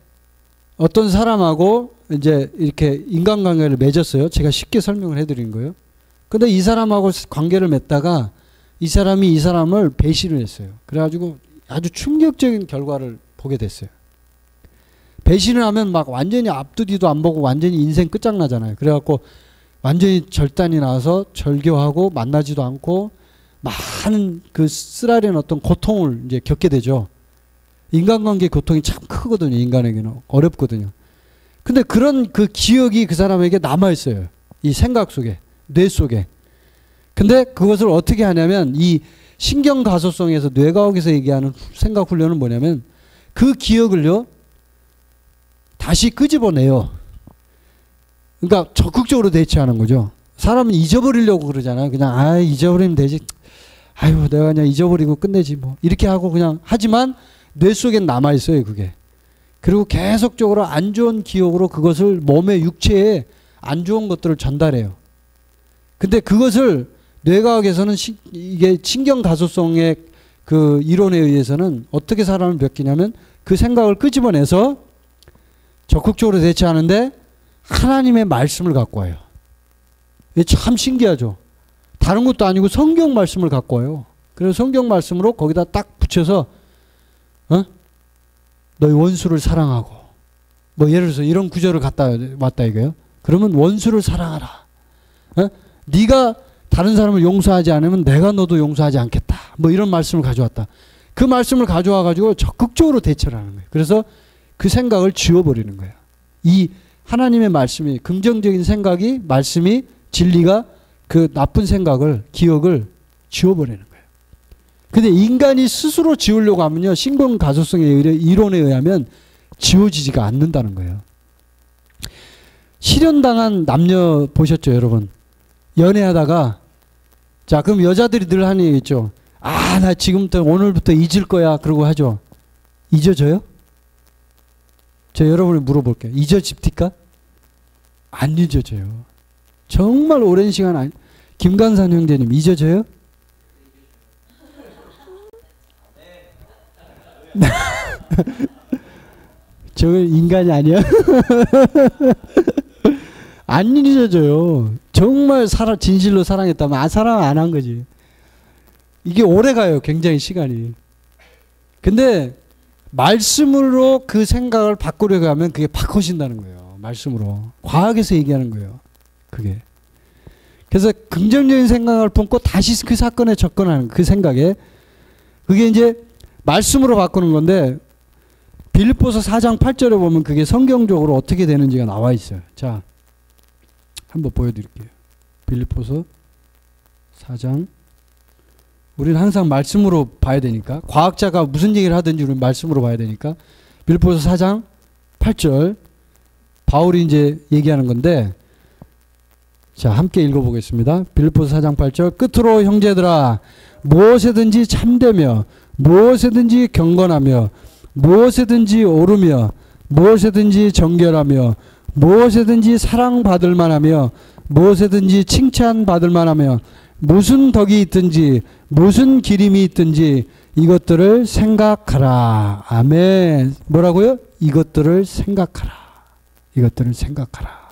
어떤 사람하고 이제 이렇게 인간관계를 맺었어요. 제가 쉽게 설명을 해드리는 거예요. 근데 이 사람하고 관계를 맺다가 이 사람이 이 사람을 배신을 했어요. 그래가지고 아주 충격적인 결과를 보게 됐어요. 배신을 하면 막 완전히 앞뒤도 안 보고 완전히 인생 끝장나잖아요. 그래갖고 완전히 절단이 나서 절교하고 만나지도 않고 많은 그 쓰라린 어떤 고통을 이제 겪게 되죠. 인간관계 고통이 참 크거든요. 인간에게는 어렵거든요. 근데 그런 그 기억이 그 사람에게 남아 있어요. 이 생각 속에, 뇌 속에. 근데 그것을 어떻게 하냐면 이 신경 가소성에서 뇌과학에서 얘기하는 생각 훈련은 뭐냐면 그 기억을요 다시 끄집어내요. 그러니까 적극적으로 대처하는 거죠. 사람은 잊어버리려고 그러잖아요. 그냥 아 잊어버리면 되지. 아유 내가 그냥 잊어버리고 끝내지 뭐 이렇게 하고 그냥 하지만 뇌 속엔 남아 있어요 그게. 그리고 계속적으로 안 좋은 기억으로 그것을 몸의 육체에 안 좋은 것들을 전달해요. 근데 그것을 뇌과학에서는 시, 이게 신경 가소성의 그 이론에 의해서는 어떻게 사람을 베끼냐면 그 생각을 끄집어내서 적극적으로 대처하는데 하나님의 말씀을 갖고 와요. 참 신기하죠. 다른 것도 아니고 성경 말씀을 갖고 와요. 그래서 성경 말씀으로 거기다 딱 붙여서 어? 너희 원수를 사랑하고 뭐 예를 들어서 이런 구절을 갖다 왔다 이거요. 그러면 원수를 사랑하라. 어? 네가 다른 사람을 용서하지 않으면 내가 너도 용서하지 않겠다. 뭐 이런 말씀을 가져왔다. 그 말씀을 가져와 가지고 적극적으로 대처를 하는 거예요. 그래서 그 생각을 지워버리는 거예요. 이 하나님의 말씀이 긍정적인 생각이 말씀이 진리가 그 나쁜 생각을 기억을 지워버리는 거예요. 근데 인간이 스스로 지우려고 하면요 신공 가소성의 이론에 의하면 지워지지가 않는다는 거예요. 실현당한 남녀 보셨죠, 여러분? 연애하다가 자 그럼 여자들이 늘 하는 얘기 있죠. 아 나 지금부터 오늘부터 잊을 거야 그러고 하죠. 잊어져요? 저 여러분이 물어볼게요. 잊어집니까? 안 잊어져요. 정말 오랜 시간 안 김간산 형제님 잊어져요? [laughs] 저 인간이 아니야? [laughs] 안 잊어져요. 정말 사랑, 진실로 사랑했다면 아, 사랑 안 한 거지. 이게 오래 가요. 굉장히 시간이. 근데 말씀으로 그 생각을 바꾸려고 하면 그게 바꿔진다는 거예요. 말씀으로. 과학에서 얘기하는 거예요. 그게. 그래서 긍정적인 생각을 품고 다시 그 사건에 접근하는 그 생각에 그게 이제 말씀으로 바꾸는 건데 빌립보서 4장 8절에 보면 그게 성경적으로 어떻게 되는지가 나와 있어요. 자, 한번 보여드릴게요. 빌립보서 4장. 우리는 항상 말씀으로 봐야 되니까 과학자가 무슨 얘기를 하든지 우리는 말씀으로 봐야 되니까 빌립보서 4장 8절 바울이 이제 얘기하는 건데 자 함께 읽어보겠습니다. 빌립보서 4장 8절 끝으로 형제들아 무엇에든지 참되며 무엇에든지 경건하며 무엇에든지 오르며 무엇에든지 정결하며 무엇에든지 사랑받을 만하며 무엇에든지 칭찬받을 만하며 무슨 덕이 있든지 무슨 기림이 있든지 이것들을 생각하라. 아멘. 뭐라고요? 이것들을 생각하라. 이것들을 생각하라.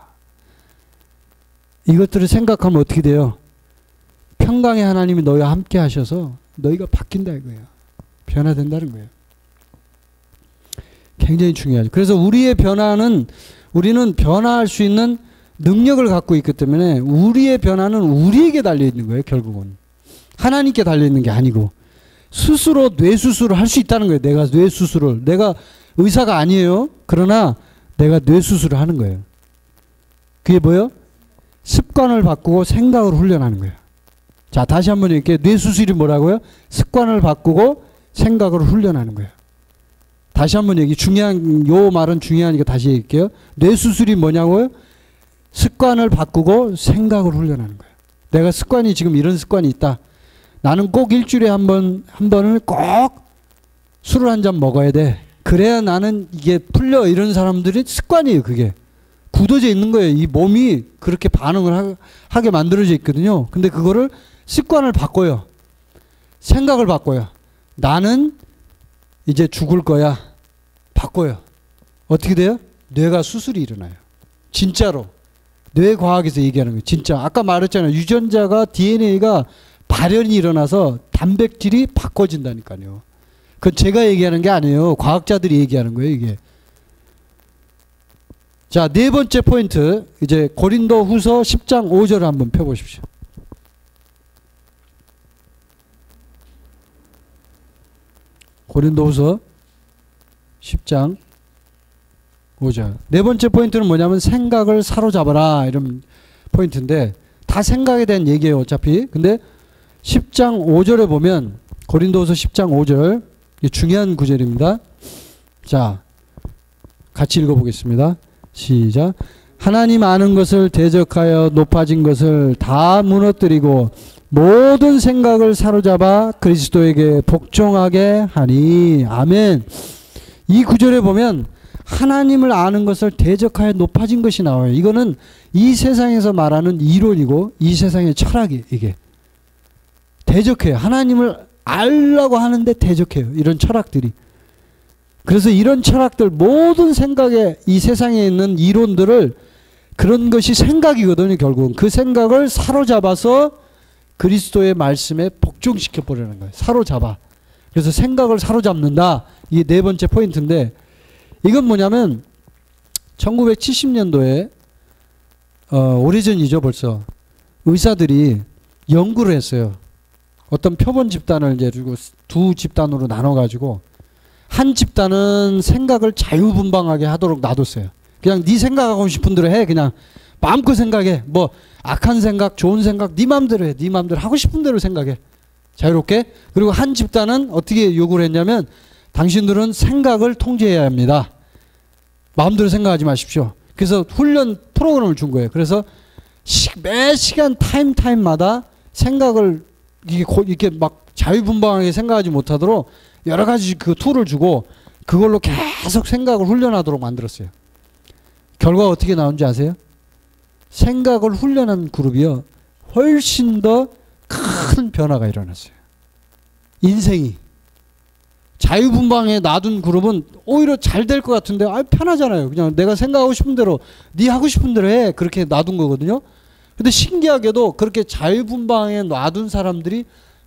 이것들을 생각하면 어떻게 돼요? 평강의 하나님이 너희와 함께 하셔서 너희가 바뀐다 이거예요. 변화된다는 거예요. 굉장히 중요하죠. 그래서 우리의 변화는 우리는 변화할 수 있는 능력을 갖고 있기 때문에 우리의 변화는 우리에게 달려 있는 거예요, 결국은. 하나님께 달려 있는 게 아니고 스스로 뇌 수술을 할 수 있다는 거예요. 내가 뇌 수술을 내가 의사가 아니에요. 그러나 내가 뇌 수술을 하는 거예요. 그게 뭐요? 습관을 바꾸고 생각을 훈련하는 거예요. 자, 다시 한번 이렇게 뇌 수술이 뭐라고요? 습관을 바꾸고 생각을 훈련하는 거예요. 다시 한번 얘기 중요한 요 말은 중요하니까 다시 얘기할게요. 뇌 수술이 뭐냐고요? 습관을 바꾸고 생각을 훈련하는 거예요. 내가 습관이 지금 이런 습관이 있다. 나는 꼭 일주일에 한 번, 한 번은 꼭 술을 한 잔 먹어야 돼. 그래야 나는 이게 풀려 이런 사람들이 습관이에요, 그게. 굳어져 있는 거예요. 이 몸이 그렇게 반응을 하, 게 만들어져 있거든요. 근데 그거를 습관을 바꿔요. 생각을 바꿔요. 나는 이제 죽을 거야. 바꿔요. 어떻게 돼요? 뇌가 수술이 일어나요. 진짜로. 뇌과학에서 얘기하는 거예요. 진짜. 아까 말했잖아요. 유전자가 DNA가 발현이 일어나서 단백질이 바꿔진다니까요. 그건 제가 얘기하는 게 아니에요. 과학자들이 얘기하는 거예요, 이게. 자, 네 번째 포인트. 이제 고린도 후서 10장 5절을 한번 펴보십시오. 고린도 후서 10장 5절. 네 번째 포인트는 뭐냐면 생각을 사로잡아라. 이런 포인트인데 다 생각에 대한 얘기예요, 어차피. 근데 10장 5절에 보면 고린도후서 10장 5절 중요한 구절입니다. 자, 같이 읽어보겠습니다. 시작. 하나님 아는 것을 대적하여 높아진 것을 다 무너뜨리고 모든 생각을 사로잡아 그리스도에게 복종하게 하니 아멘. 이 구절에 보면 하나님을 아는 것을 대적하여 높아진 것이 나와요. 이거는 이 세상에서 말하는 이론이고 이 세상의 철학이 이게 대적해요. 하나님을 알라고 하는데 대적해요. 이런 철학들이. 그래서 이런 철학들 모든 생각에 이 세상에 있는 이론들을 그런 것이 생각이거든요. 결국은 그 생각을 사로잡아서 그리스도의 말씀에 복종시켜 버리는 거예요. 사로잡아. 그래서 생각을 사로잡는다. 이게 네 번째 포인트인데 이건 뭐냐면 1970년도에 어, 오래전이죠 벌써 의사들이 연구를 했어요. 어떤 표본 집단을 이제 두 집단으로 나눠 가지고 한 집단은 생각을 자유분방하게 하도록 놔뒀어요. 그냥 네 생각하고 싶은 대로 해. 그냥 마음껏 생각해. 뭐 악한 생각, 좋은 생각 네 마음대로 해. 네 마음대로 하고 싶은 대로 생각해. 자유롭게. 그리고 한 집단은 어떻게 요구를 했냐면 당신들은 생각을 통제해야 합니다. 마음대로 생각하지 마십시오. 그래서 훈련 프로그램을 준 거예요. 그래서 매 시간 타임 타임마다 생각을 이게 이렇게 막 자유분방하게 생각하지 못하도록 여러 가지 그 툴을 주고 그걸로 계속 생각을 훈련하도록 만들었어요. 결과가 어떻게 나온지 아세요? 생각을 훈련한 그룹이요. 훨씬 더 큰 변화가 일어났어요. 인생이. 자유분방에 놔둔 그룹은 오히려 잘 될 것 같은데 아 편하잖아요. 그냥 내가 생각하고 싶은 대로 네 하고 싶은 대로 해. 그렇게 놔둔 거거든요. 근데 신기하게도 그렇게 자유분방에 놔둔 사람들이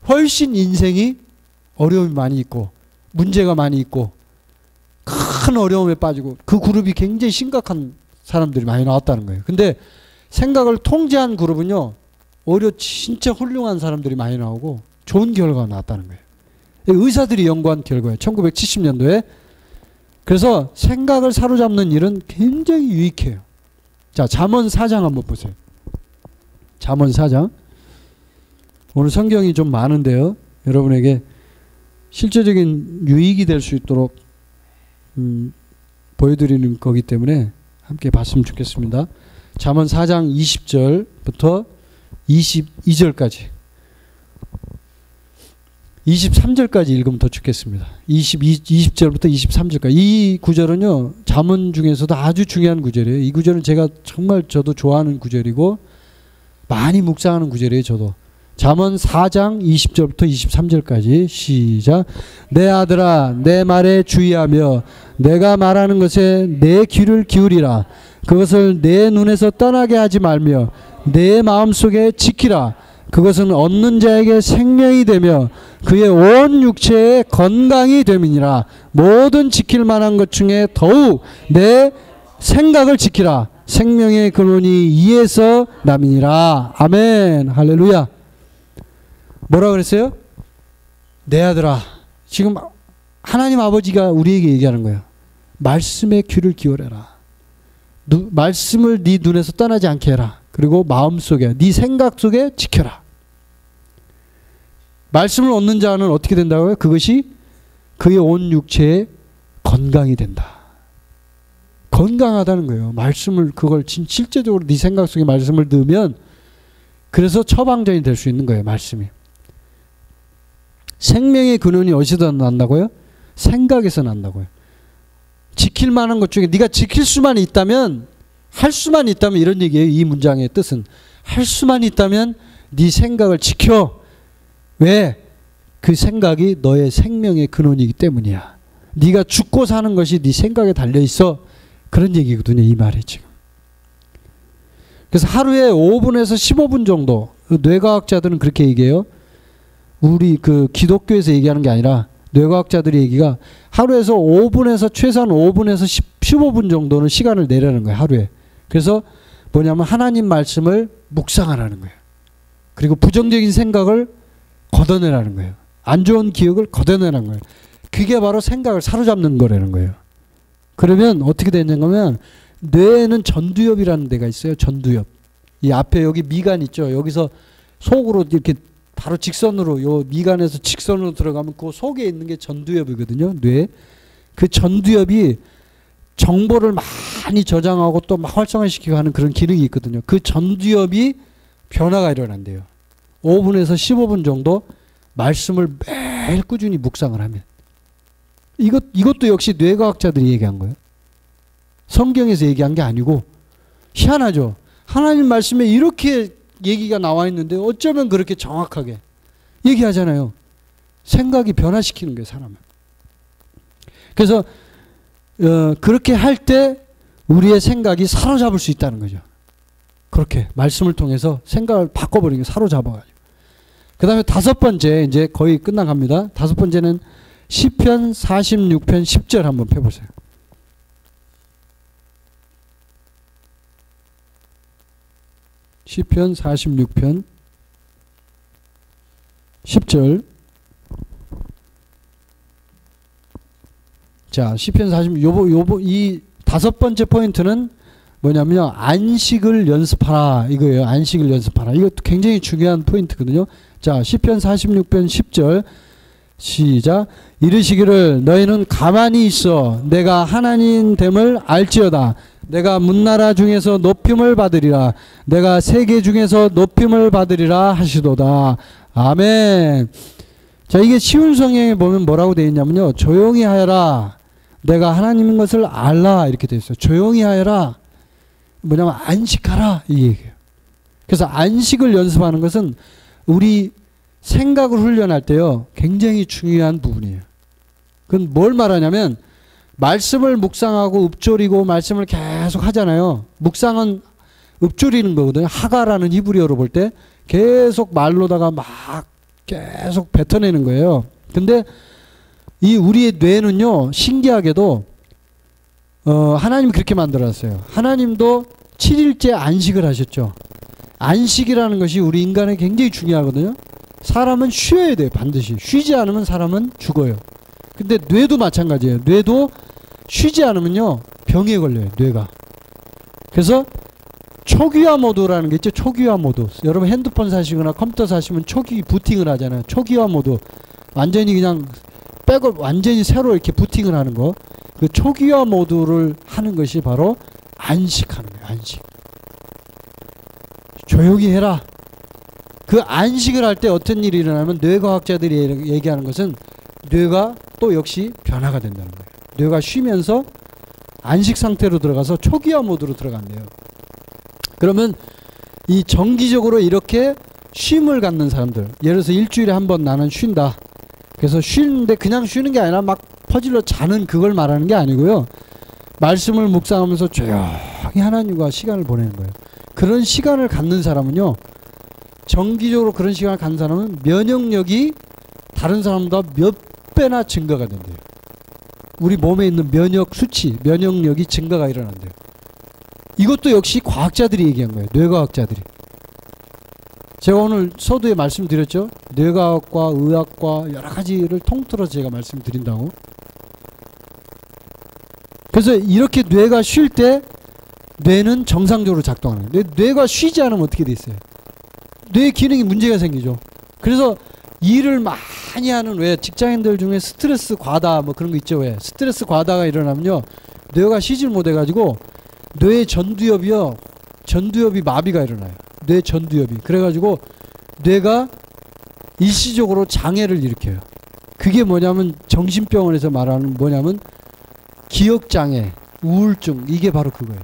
훨씬 인생이 어려움이 많이 있고 문제가 많이 있고 큰 어려움에 빠지고 그 그룹이 굉장히 심각한 사람들이 많이 나왔다는 거예요. 근데 생각을 통제한 그룹은요, 오히려 진짜 훌륭한 사람들이 많이 나오고 좋은 결과가 나왔다는 거예요. 의사들이 연구한 결과예요. 1970년도에. 그래서 생각을 사로잡는 일은 굉장히 유익해요. 자, 잠언 4장 한번 보세요. 잠언 4장. 오늘 성경이 좀 많은데요. 여러분에게 실제적인 유익이 될 수 있도록 음, 보여드리는 거기 때문에 함께 봤으면 좋겠습니다. 잠언 4장 20절부터 22절까지 23절까지 읽으면 더 좋겠습니다. 22, 20절부터 23절까지 이 구절은요 잠언 중에서도 아주 중요한 구절이에요. 이 구절은 제가 정말 저도 좋아하는 구절이고 많이 묵상하는 구절이에요. 저도 잠언 4장 20절부터 23절까지 시작 내 아들아 내 말에 주의하며 내가 말하는 것에 내 귀를 기울이라 그것을 내 눈에서 떠나게 하지 말며 내 마음속에 지키라 그것은 얻는 자에게 생명이 되며 그의 온 육체에 건강이 됨이니라 모든 지킬 만한 것 중에 더욱 내 생각을 지키라 생명의 근원이 이에서 남이니라 아멘 할렐루야 뭐라 그랬어요? 내 아들아. 지금 하나님 아버지가 우리에게 얘기하는 거예요. 말씀에 귀를 기울여라. 누, 말씀을 네 눈에서 떠나지 않게 해라. 그리고 마음속에 네 생각 속에 지켜라. 말씀을 얻는 자는 어떻게 된다고요? 그것이 그의 온 육체에 건강이 된다. 건강하다는 거예요. 말씀을 그걸 실제적으로 네 생각 속에 말씀을 넣으면 그래서 처방전이 될 수 있는 거예요, 말씀이. 생명의 근원이 어디서 난다고요? 생각에서 난다고요. 지킬 만한 것 중에 네가 지킬 수만 있다면 할 수만 있다면 이런 얘기예요. 이 문장의 뜻은 할 수만 있다면 네 생각을 지켜. 왜? 그 생각이 너의 생명의 근원이기 때문이야. 네가 죽고 사는 것이 네 생각에 달려 있어. 그런 얘기거든요. 이 말이 지금. 그래서 하루에 5분에서 15분 정도 뇌과학자들은 그렇게 얘기해요. 우리 그 기독교에서 얘기하는 게 아니라 뇌과학자들이 얘기가 하루에서 5분에서 최소한 5분에서 10, 15분 정도는 시간을 내라는 거예요. 하루에. 그래서 뭐냐면 하나님 말씀을 묵상하라는 거예요. 그리고 부정적인 생각을 걷어내라는 거예요. 안 좋은 기억을 걷어내는 거예요. 그게 바로 생각을 사로잡는 거라는 거예요. 그러면 어떻게 되냐면 뇌에는 전두엽이라는 데가 있어요. 전두엽. 이 앞에 여기 미간 있죠. 여기서 속으로 이렇게 바로 직선으로 요 미간에서 직선으로 들어가면 그 속에 있는 게 전두엽이거든요. 뇌. 그 전두엽이 정보를 많이 저장하고 또 막 활성화시키고 하는 그런 기능이 있거든요. 그 전두엽이 변화가 일어난대요. 5분에서 15분 정도 말씀을 매일 꾸준히 묵상을 하면 이것 이것도 역시 뇌과학자들이 얘기한 거예요. 성경에서 얘기한 게 아니고 희한하죠. 하나님 말씀에 이렇게 얘기가 나와 있는데 어쩌면 그렇게 정확하게 얘기하잖아요. 생각이 변화시키는 거예요, 사람을. 그래서 어, 그렇게 할 때 우리의 생각이 사로잡을 수 있다는 거죠. 그렇게 말씀을 통해서 생각을 바꿔버리는 게 사로잡아가지고. 그 다음에 다섯 번째 이제 거의 끝나갑니다. 다섯 번째는 시편 46편 10절 한번 펴보세요. 시편 46편 10절 자, 시편 40 요거 요거 이 다섯 번째 포인트는 뭐냐면요. 안식을 연습하라 이거예요. 안식을 연습하라. 이것도 굉장히 중요한 포인트거든요. 자, 시편 46편 10절 시작. 이르시기를 너희는 가만히 있어. 내가 하나님 됨을 알지어다. 내가 문나라 중에서 높임을 받으리라. 내가 세계 중에서 높임을 받으리라 하시도다. 아멘. 자 이게 쉬운 성경에 보면 뭐라고 되어 있냐면요. 조용히 하여라. 내가 하나님인 것을 알라. 이렇게 되어 있어요. 조용히 하여라. 뭐냐면 안식하라. 이 얘기예요. 그래서 안식을 연습하는 것은 우리 생각을 훈련할 때요, 굉장히 중요한 부분이에요. 그건 뭘 말하냐면, 말씀을 묵상하고 읊조리고 말씀을 계속 하잖아요. 묵상은 읊조리는 거거든요. 하가라는 히브리어로 볼 때 계속 말로다가 막 계속 뱉어내는 거예요. 근데 이 우리의 뇌는요, 신기하게도, 어, 하나님 그렇게 만들었어요. 하나님도 7일째 안식을 하셨죠. 안식이라는 것이 우리 인간에 굉장히 중요하거든요. 사람은 쉬어야 돼요. 반드시. 쉬지 않으면 사람은 죽어요. 근데 뇌도 마찬가지예요. 뇌도 쉬지 않으면요. 병에 걸려요. 뇌가. 그래서 초기화 모드라는 게 있죠. 초기화 모드. 여러분 핸드폰 사시거나 컴퓨터 사시면 초기 부팅을 하잖아요. 초기화 모드. 완전히 그냥 백을 완전히 새로 이렇게 부팅을 하는 거. 그 초기화 모드를 하는 것이 바로 안식하는 거예요. 안식. 조용히 해라. 그 안식을 할 때 어떤 일이 일어나면 뇌과학자들이 얘기하는 것은 뇌가 또 역시 변화가 된다는 거예요. 뇌가 쉬면서 안식 상태로 들어가서 초기화 모드로 들어간대요. 그러면 이 정기적으로 이렇게 쉼을 갖는 사람들, 예를 들어서 일주일에 한 번 나는 쉰다. 그래서 쉬는데 그냥 쉬는 게 아니라 막 퍼질러 자는 그걸 말하는 게 아니고요. 말씀을 묵상하면서 조용히 하나님과 시간을 보내는 거예요. 그런 시간을 갖는 사람은요, 정기적으로 그런 시간을 갖는 사람은 면역력이 다른 사람보다 몇 배나 증가가 된대요. 우리 몸에 있는 면역 수치, 면역력이 증가가 일어난대요. 이것도 역시 과학자들이 얘기한 거예요. 뇌과학자들이. 제가 오늘 서두에 말씀드렸죠. 뇌과학과 의학과 여러 가지를 통틀어서 제가 말씀드린다고. 그래서 이렇게 뇌가 쉴 때 뇌는 정상적으로 작동하는 거예요. 뇌가 쉬지 않으면 어떻게 돼 있어요? 뇌 기능이 문제가 생기죠. 그래서 일을 많이 하는 왜 직장인들 중에 스트레스 과다 뭐 그런 거 있죠 왜 스트레스 과다가 일어나면요 뇌가 쉬질 못해 가지고 뇌 전두엽이요 전두엽이 마비가 일어나요 뇌 전두엽이. 그래가지고 뇌가 일시적으로 장애를 일으켜요. 그게 뭐냐면 정신병원에서 말하는 뭐냐면 기억장애, 우울증 이게 바로 그거예요.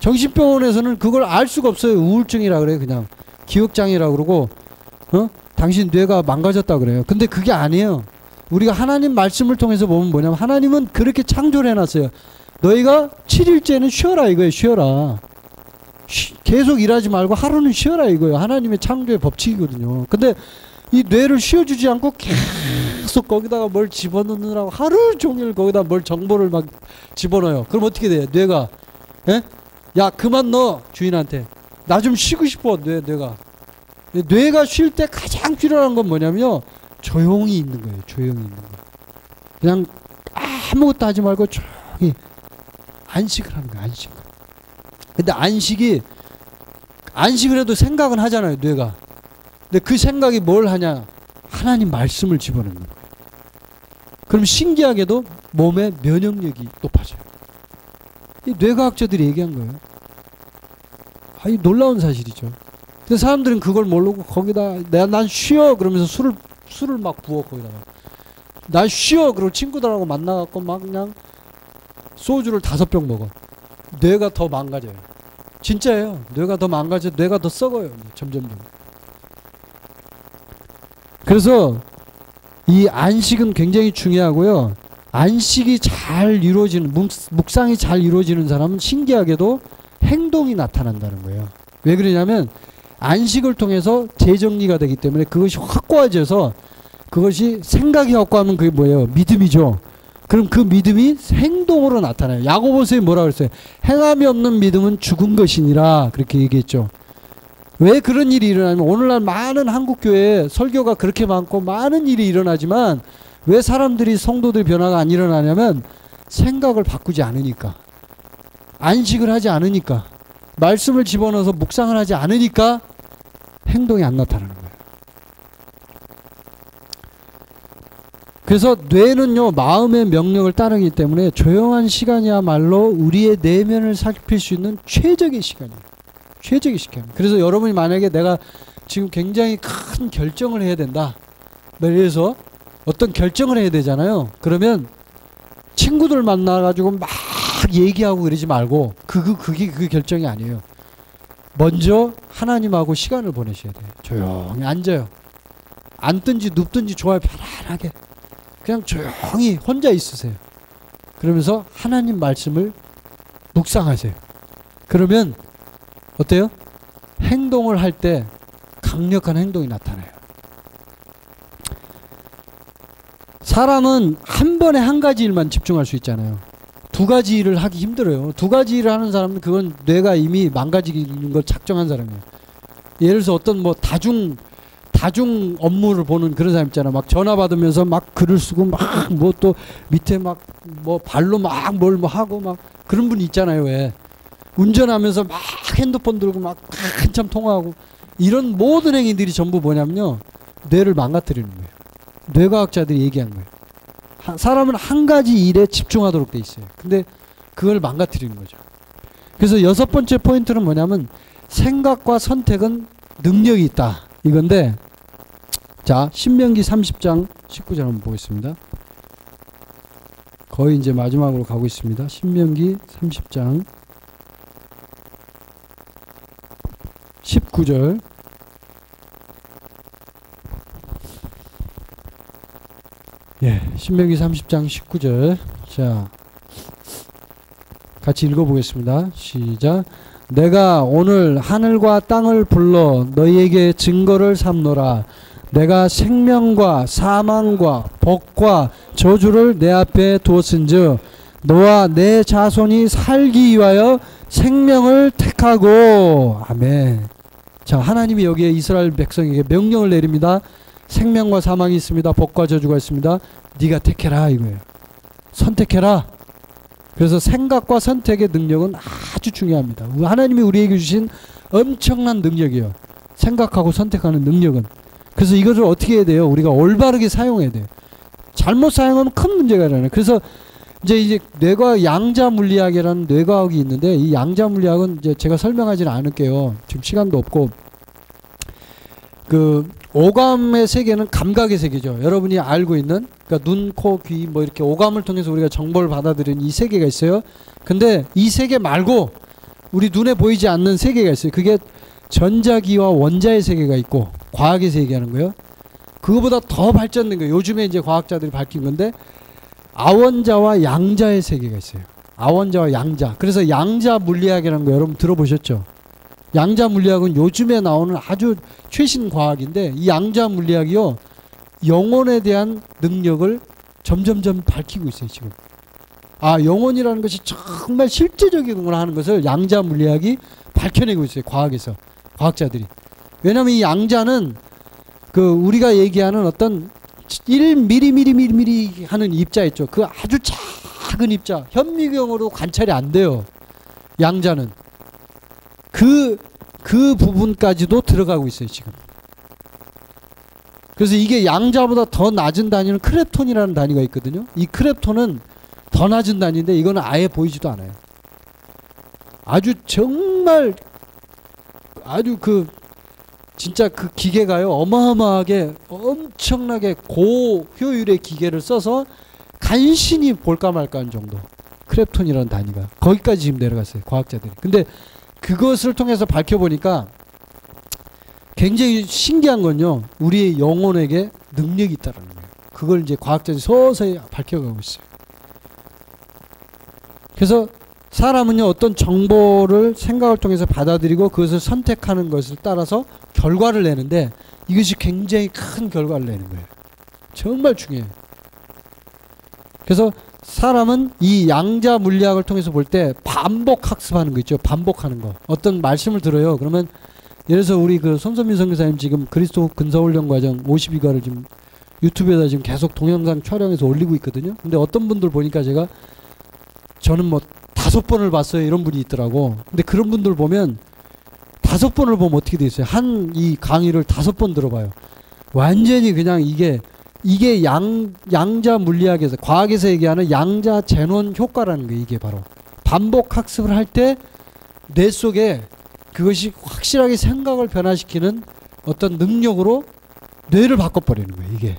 정신병원에서는 그걸 알 수가 없어요. 우울증이라 그래요. 그냥 기억장애라 그러고 어? 당신 뇌가 망가졌다 그래요. 근데 그게 아니에요. 우리가 하나님 말씀을 통해서 보면 뭐냐면 하나님은 그렇게 창조를 해놨어요. 너희가 7일째는 쉬어라 이거예요. 쉬어라. 쉬, 계속 일하지 말고 하루는 쉬어라 이거예요. 하나님의 창조의 법칙이거든요. 근데 이 뇌를 쉬어주지 않고 계속 거기다가 뭘 집어넣느라고 하루 종일 거기다 뭘 정보를 막 집어넣어요. 그럼 어떻게 돼요? 뇌가 에? 야 그만 넣어 주인한테 나 좀 쉬고 싶어 뇌 뇌가 뇌가 쉴 때 가장 필요한 건 뭐냐면요 조용히 있는 거예요. 조용히 있는 거. 그냥 아무것도 하지 말고 조용히 안식을 하는 거예요. 안식. 근데 안식이 안식을 해도 생각은 하잖아요. 뇌가. 근데 그 생각이 뭘 하냐? 하나님 말씀을 집어넣는 거예요. 그럼 신기하게도 몸의 면역력이 높아져요. 이 뇌과학자들이 얘기한 거예요. 아, 이 놀라운 사실이죠. 근데 사람들은 그걸 모르고 거기다 내가 난 쉬어 그러면서 술을 술을 막 부어 거기다가 난 쉬어 그리고 친구들하고 만나갖고 막 그냥 소주를 다섯 병 먹어. 뇌가 더 망가져요. 진짜예요. 뇌가 더 망가져, 뇌가 더 썩어요. 점점점. 그래서 이 안식은 굉장히 중요하고요. 안식이 잘 이루어지는 묵, 묵상이 잘 이루어지는 사람은 신기하게도 행동이 나타난다는 거예요. 왜 그러냐면 안식을 통해서 재정리가 되기 때문에 그것이 확고해져서 그것이 생각이 확고하면 그게 뭐예요? 믿음이죠. 그럼 그 믿음이 행동으로 나타나요. 야고보서에 뭐라 그랬어요? 행함이 없는 믿음은 죽은 것이니라 그렇게 얘기했죠. 왜 그런 일이 일어나면 오늘날 많은 한국 교회에 설교가 그렇게 많고 많은 일이 일어나지만 왜 사람들이 성도들 변화가 안 일어나냐면 생각을 바꾸지 않으니까 안식을 하지 않으니까 말씀을 집어넣어서 묵상을 하지 않으니까 행동이 안 나타나는 거예요. 그래서 뇌는요 마음의 명령을 따르기 때문에 조용한 시간이야말로 우리의 내면을 살필 수 있는 최적의 시간이에요. 최적의 시간. 그래서 여러분이 만약에 내가 지금 굉장히 큰 결정을 해야 된다. 그래서 어떤 결정을 해야 되잖아요. 그러면 친구들 만나가지고 막 얘기하고 그러지 말고 그그 그게 그 결정이 아니에요. 먼저 하나님하고 시간을 보내셔야 돼요. 조용히 앉아요. 앉든지 눕든지 좋아요. 편안하게. 그냥 조용히 혼자 있으세요. 그러면서 하나님 말씀을 묵상하세요. 그러면 어때요? 행동을 할 때 강력한 행동이 나타나요. 사람은 한 번에 한 가지 일만 집중할 수 있잖아요. 두 가지 일을 하기 힘들어요. 두 가지 일을 하는 사람은 그건 뇌가 이미 망가지는 걸 작정한 사람이에요. 예를 들어서 어떤 뭐 다중 다중 업무를 보는 그런 사람 있잖아. 막 전화 받으면서 막 글을 쓰고 막 뭐 또 밑에 막 뭐 발로 막 뭘 뭐 하고 막 그런 분 있잖아요. 왜 운전하면서 막 핸드폰 들고 막 한참 통화하고 이런 모든 행위들이 전부 뭐냐면요. 뇌를 망가뜨리는 거예요. 뇌과학자들이 얘기한 거예요. 하, 사람은 한 가지 일에 집중하도록 돼 있어요. 근데 그걸 망가뜨리는 거죠. 그래서 여섯 번째 포인트는 뭐냐면 생각과 선택은 능력이 있다. 이건데 자, 신명기 30장 19절 한번 보겠습니다. 거의 이제 마지막으로 가고 있습니다. 신명기 30장 19절 예, 신명기 30장 19절. 자, 같이 읽어보겠습니다. 시작. 내가 오늘 하늘과 땅을 불러 너희에게 증거를 삼노라. 내가 생명과 사망과 복과 저주를 내 앞에 두었은즉 너와 내 자손이 살기 위하여 생명을 택하고 아멘. 자 하나님이 여기에 이스라엘 백성에게 명령을 내립니다. 생명과 사망이 있습니다. 복과 저주가 있습니다. 네가 택해라 이거예요. 선택해라. 그래서 생각과 선택의 능력은 아주 중요합니다. 하나님이 우리에게 주신 엄청난 능력이에요. 생각하고 선택하는 능력은. 그래서 이것을 어떻게 해야 돼요? 우리가 올바르게 사용해야 돼요. 잘못 사용하면 큰 문제가 일어나요. 그래서 이제 이제 뇌과학 양자 물리학이라는 뇌과학이 있는데 이 양자 물리학은 이제 제가 설명하지는 않을게요. 지금 시간도 없고 그 오감의 세계는 감각의 세계죠. 여러분이 알고 있는 그러니까 눈, 코, 귀 뭐 이렇게 오감을 통해서 우리가 정보를 받아들이는 이 세계가 있어요. 근데 이 세계 말고 우리 눈에 보이지 않는 세계가 있어요. 그게 전자기와 원자의 세계가 있고 과학의 세계하는 거예요. 그거보다 더 발전된 거예요. 요즘에 이제 과학자들이 밝힌 건데 아원자와 양자의 세계가 있어요. 아원자와 양자. 그래서 양자 물리학이라는 거 여러분 들어보셨죠? 양자 물리학은 요즘에 나오는 아주 최신 과학인데 이 양자 물리학이요 영혼에 대한 능력을 점점점 밝히고 있어요 지금. 아 영혼이라는 것이 정말 실제적이구나 하는 것을 양자 물리학이 밝혀내고 있어요 과학에서 과학자들이. 왜냐하면 이 양자는 그 우리가 얘기하는 어떤 1미리미리미리 하는 입자 있죠. 그 아주 작은 입자 현미경으로 관찰이 안 돼요. 양자는 그, 그 부분까지도 들어가고 있어요, 지금. 그래서 이게 양자보다 더 낮은 단위는 크랩톤이라는 단위가 있거든요. 이 크랩톤은 더 낮은 단위인데 이거는 아예 보이지도 않아요. 아주 정말 아주 그 진짜 그 기계가요 어마어마하게 엄청나게 고효율의 기계를 써서 간신히 볼까 말까 하는 정도 크랩톤이라는 단위가 거기까지 지금 내려갔어요 과학자들이 근데 그것을 통해서 밝혀보니까 굉장히 신기한 건요 우리의 영혼에게 능력이 있다는 거예요 그걸 이제 과학자들이 서서히 밝혀가고 있어요 그래서 사람은요 어떤 정보를 생각을 통해서 받아들이고 그것을 선택하는 것을 따라서 결과를 내는데 이것이 굉장히 큰 결과를 내는 거예요. 정말 중요해요. 그래서 사람은 이 양자 물리학을 통해서 볼 때 반복 학습하는 거 있죠. 반복하는 거. 어떤 말씀을 들어요. 그러면 예를 들어서 우리 그 손선민 선교사님 지금 그리스도 근서훈련 과정 52과를 지금 유튜브에다 지금 계속 동영상 촬영해서 올리고 있거든요. 근데 어떤 분들 보니까 제가 저는 뭐 다섯 번을 봤어요. 이런 분이 있더라고. 근데 그런 분들 보면 다섯 번을 보면 어떻게 돼 있어요? 한 이 강의를 다섯 번 들어봐요. 완전히 그냥 이게 이게 양 양자 물리학에서 과학에서 얘기하는 양자 제논 효과라는 게 이게 바로 반복 학습을 할 때 뇌 속에 그것이 확실하게 생각을 변화시키는 어떤 능력으로 뇌를 바꿔버리는 거예요. 이게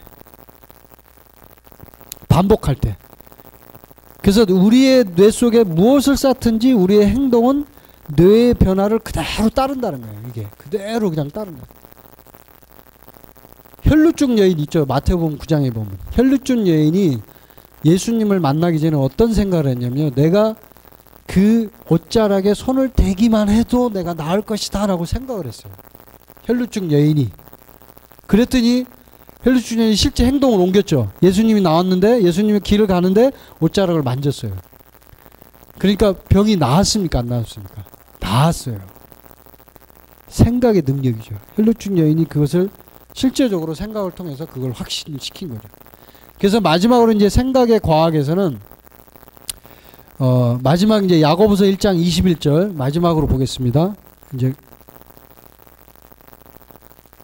반복할 때. 그래서 우리의 뇌 속에 무엇을 쌓든지 우리의 행동은 뇌의 변화를 그대로 따른다는 거예요. 이게 그대로 그냥 따른다. 혈루증 여인 있죠. 마태복음 9장에 보면 혈루증 여인이 예수님을 만나기 전에 어떤 생각을 했냐면 내가 그 옷자락에 손을 대기만 해도 내가 나을 것이다라고 생각을 했어요. 혈루증 여인이 그랬더니 혈루증이 실제 행동을 옮겼죠. 예수님이 나왔는데 예수님이 길을 가는데 옷자락을 만졌어요. 그러니까 병이 나았습니까? 안 나았습니까? 나았어요. 생각의 능력이죠. 혈루증 여인이 그것을 실제적으로 생각을 통해서 그걸 확신시킨 거죠. 그래서 마지막으로 이제 생각의 과학에서는 어 마지막 이제 야고보서 1장 21절 마지막으로 보겠습니다. 이제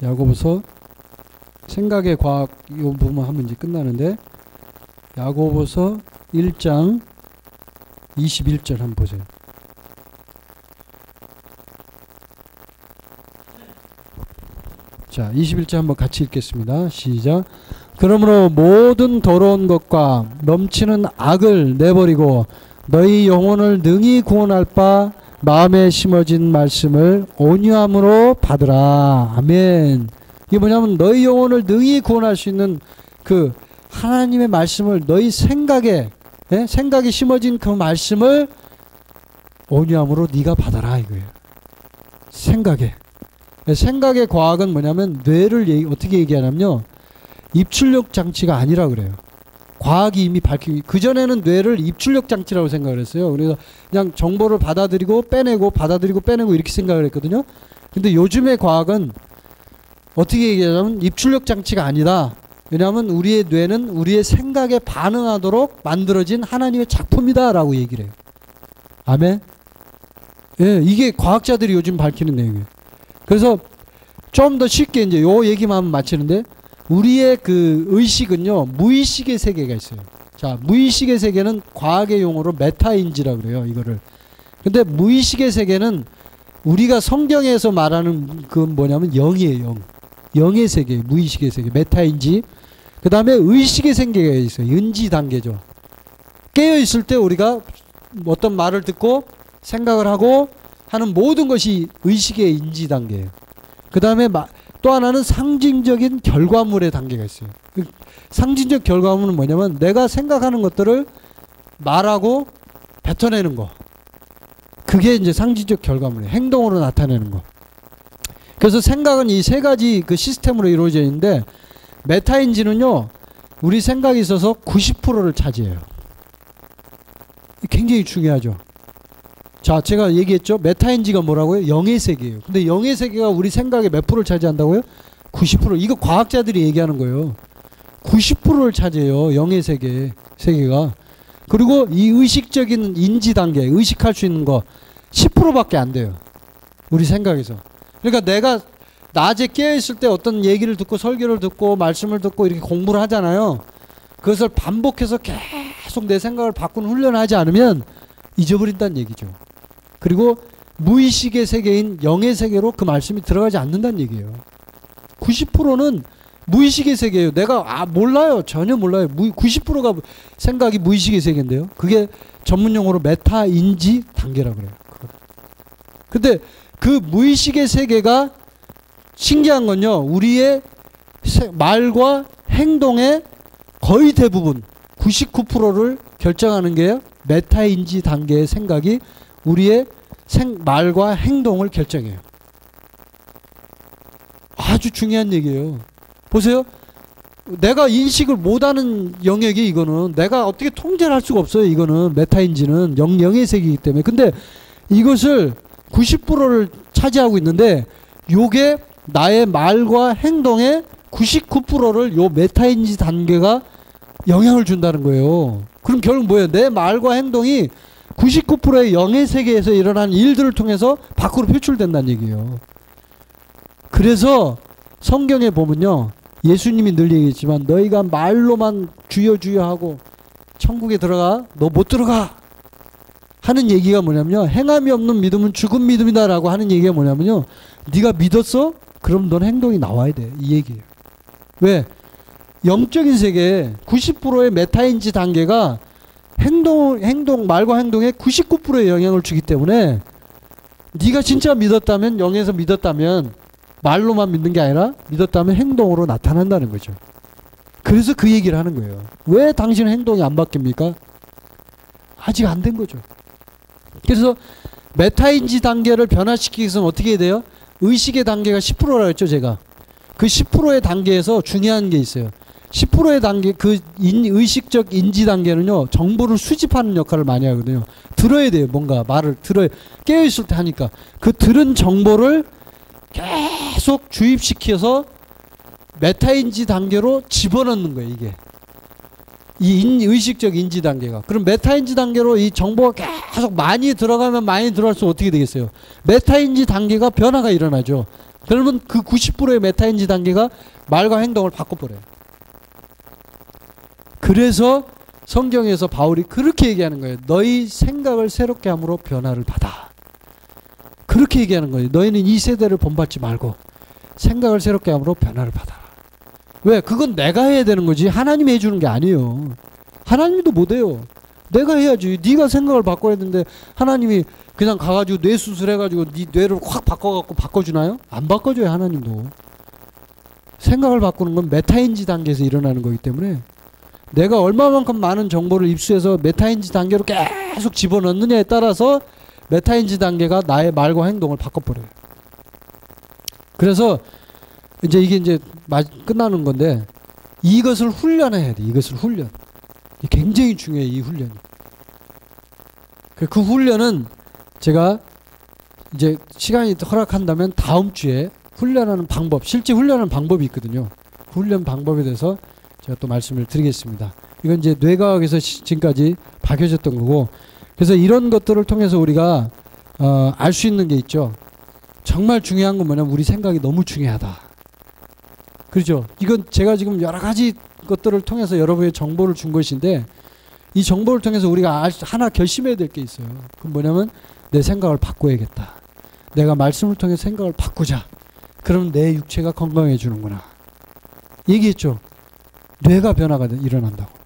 야고보서 생각의 과학 이 부분 하면 이제 끝나는데 야고보서 1장 21절 한번 보세요. 자, 21절 한번 같이 읽겠습니다. 시작. 그러므로 모든 더러운 것과 넘치는 악을 내버리고 너희 영혼을 능히 구원할 바 마음에 심어진 말씀을 온유함으로 받으라. 아멘. 이게 뭐냐면 너희 영혼을 능히 구원할 수 있는 그 하나님의 말씀을 너희 생각에 예? 생각이 심어진 그 말씀을 온유함으로 네가 받아라 이거예요. 생각에 생각의 과학은 뭐냐면 뇌를 얘기, 어떻게 얘기하냐면요. 입출력 장치가 아니라 그래요. 과학이 이미 밝히기 그 전에는 뇌를 입출력 장치라고 생각을 했어요. 그래서 그냥 정보를 받아들이고 빼내고 받아들이고 빼내고 이렇게 생각을 했거든요. 근데 요즘의 과학은 어떻게 얘기하냐면 입출력 장치가 아니다. 왜냐하면 우리의 뇌는 우리의 생각에 반응하도록 만들어진 하나님의 작품이다라고 얘기를 해요. 아멘. 예, 이게 과학자들이 요즘 밝히는 내용이에요. 그래서 좀 더 쉽게 이제 요 얘기만 하면 마치는데 우리의 그 의식은요 무의식의 세계가 있어요. 자, 무의식의 세계는 과학의 용어로 메타인지라 그래요. 이거를. 근데 무의식의 세계는 우리가 성경에서 말하는 그 뭐냐면 영이에요. 영. 영의 세계, 무의식의 세계, 메타인지. 그 다음에 의식의 세계가 있어요. 인지 단계죠. 깨어 있을 때 우리가 어떤 말을 듣고 생각을 하고 하는 모든 것이 의식의 인지 단계예요. 그 다음에 또 하나는 상징적인 결과물의 단계가 있어요. 그 상징적 결과물은 뭐냐면 내가 생각하는 것들을 말하고 뱉어내는 거. 그게 이제 상징적 결과물이에요. 행동으로 나타내는 거. 그래서 생각은 이 세 가지 그 시스템으로 이루어져 있는데 메타인지는요. 우리 생각이 있어서 90%를 차지해요. 굉장히 중요하죠. 자, 제가 얘기했죠. 메타인지가 뭐라고요? 영의 세계예요. 근데 영의 세계가 우리 생각의 몇 프로를 차지한다고요? 90%. 이거 과학자들이 얘기하는 거예요. 90%를 차지해요. 영의 세계, 세계가. 그리고 이 의식적인 인지 단계, 의식할 수 있는 거 10%밖에 안 돼요. 우리 생각에서. 그러니까 내가 낮에 깨어 있을 때 어떤 얘기를 듣고 설교를 듣고 말씀을 듣고 이렇게 공부를 하잖아요. 그것을 반복해서 계속 내 생각을 바꾸는 훈련을 하지 않으면 잊어버린다는 얘기죠. 그리고 무의식의 세계인 영의 세계로 그 말씀이 들어가지 않는다는 얘기예요. 90%는 무의식의 세계예요. 내가 아 몰라요. 전혀 몰라요. 무, 90%가 생각이 무의식의 세계인데요. 그게 전문 용어로 메타 인지 단계라고 그래요. 근데 그 무의식의 세계가 신기한 건요. 우리의 세, 말과 행동의 거의 대부분 99%를 결정하는 게 메타인지 단계의 생각이 우리의 생, 말과 행동을 결정해요. 아주 중요한 얘기예요. 보세요. 내가 인식을 못하는 영역이 이거는 내가 어떻게 통제를 할 수가 없어요. 이거는 메타인지는 영, 영의 세계이기 때문에. 근데 이것을 90%를 차지하고 있는데 요게 나의 말과 행동의 99%를 요 메타인지 단계가 영향을 준다는 거예요. 그럼 결국 뭐예요? 내 말과 행동이 99%의 영의 세계에서 일어난 일들을 통해서 밖으로 표출된다는 얘기예요. 그래서 성경에 보면요. 예수님이 늘 얘기했지만 너희가 말로만 주여 주여 하고 천국에 들어가 너 못 들어가 하는 얘기가 뭐냐면요. 행함이 없는 믿음은 죽은 믿음이다라고 하는 얘기가 뭐냐면요. 네가 믿었어? 그럼 넌 행동이 나와야 돼. 이 얘기예요. 왜? 영적인 세계 90%의 메타인지 단계가 행동 행동 말과 행동에 99%의 영향을 주기 때문에 네가 진짜 믿었다면 영에서 믿었다면 말로만 믿는 게 아니라 믿었다면 행동으로 나타난다는 거죠. 그래서 그 얘기를 하는 거예요. 왜 당신 행동이 안 바뀝니까? 아직 안 된 거죠. 그래서 메타인지 단계를 변화시키기 위해서는 어떻게 해야 돼요? 의식의 단계가 10%라고 했죠, 제가. 그 10%의 단계에서 중요한 게 있어요. 10%의 단계, 그 인, 의식적 인지 단계는요, 정보를 수집하는 역할을 많이 하거든요. 들어야 돼요, 뭔가 말을 들어야, 깨어 있을 때 하니까. 그 들은 정보를 계속 주입시켜서 메타인지 단계로 집어넣는 거예요, 이게. 이 인, 의식적 인지 단계가. 그럼 메타인지 단계로 이 정보가 계속 많이 들어가면 많이 들어갈수록 어떻게 되겠어요? 메타인지 단계가 변화가 일어나죠. 그러면 그 90%의 메타인지 단계가 말과 행동을 바꿔버려요. 그래서 성경에서 바울이 그렇게 얘기하는 거예요. 너희 생각을 새롭게 함으로 변화를 받아. 그렇게 얘기하는 거예요. 너희는 이 세대를 본받지 말고 생각을 새롭게 함으로 변화를 받아. 왜? 그건 내가 해야 되는 거지. 하나님이 해주는 게 아니에요. 하나님도 못해요. 내가 해야지. 네가 생각을 바꿔야 되는데 하나님이 그냥 가가지고 뇌 수술해가지고 네 뇌를 확 바꿔갖고 바꿔주나요? 안 바꿔줘요 하나님도. 생각을 바꾸는 건 메타인지 단계에서 일어나는 거기 때문에 내가 얼마만큼 많은 정보를 입수해서 메타인지 단계로 계속 집어넣느냐에 따라서 메타인지 단계가 나의 말과 행동을 바꿔버려요. 그래서 이제 이게 이제 끝나는 건데 이것을 훈련해야 돼. 이것을 훈련. 굉장히 중요해 이 훈련이. 그, 그 훈련은 제가 이제 시간이 허락한다면 다음 주에 훈련하는 방법, 실제 훈련하는 방법이 있거든요. 그 훈련 방법에 대해서 제가 또 말씀을 드리겠습니다. 이건 이제 뇌과학에서 지금까지 밝혀졌던 거고 그래서 이런 것들을 통해서 우리가 어, 알 수 있는 게 있죠. 정말 중요한 건 뭐냐면 우리 생각이 너무 중요하다. 그렇죠. 이건 제가 지금 여러 가지 것들을 통해서 여러분의 정보를 준 것인데 이 정보를 통해서 우리가 하나 결심해야 될 게 있어요. 그 뭐냐면 내 생각을 바꿔야겠다. 내가 말씀을 통해 생각을 바꾸자. 그럼 내 육체가 건강해지는구나. 얘기했죠. 뇌가 변화가 일어난다고.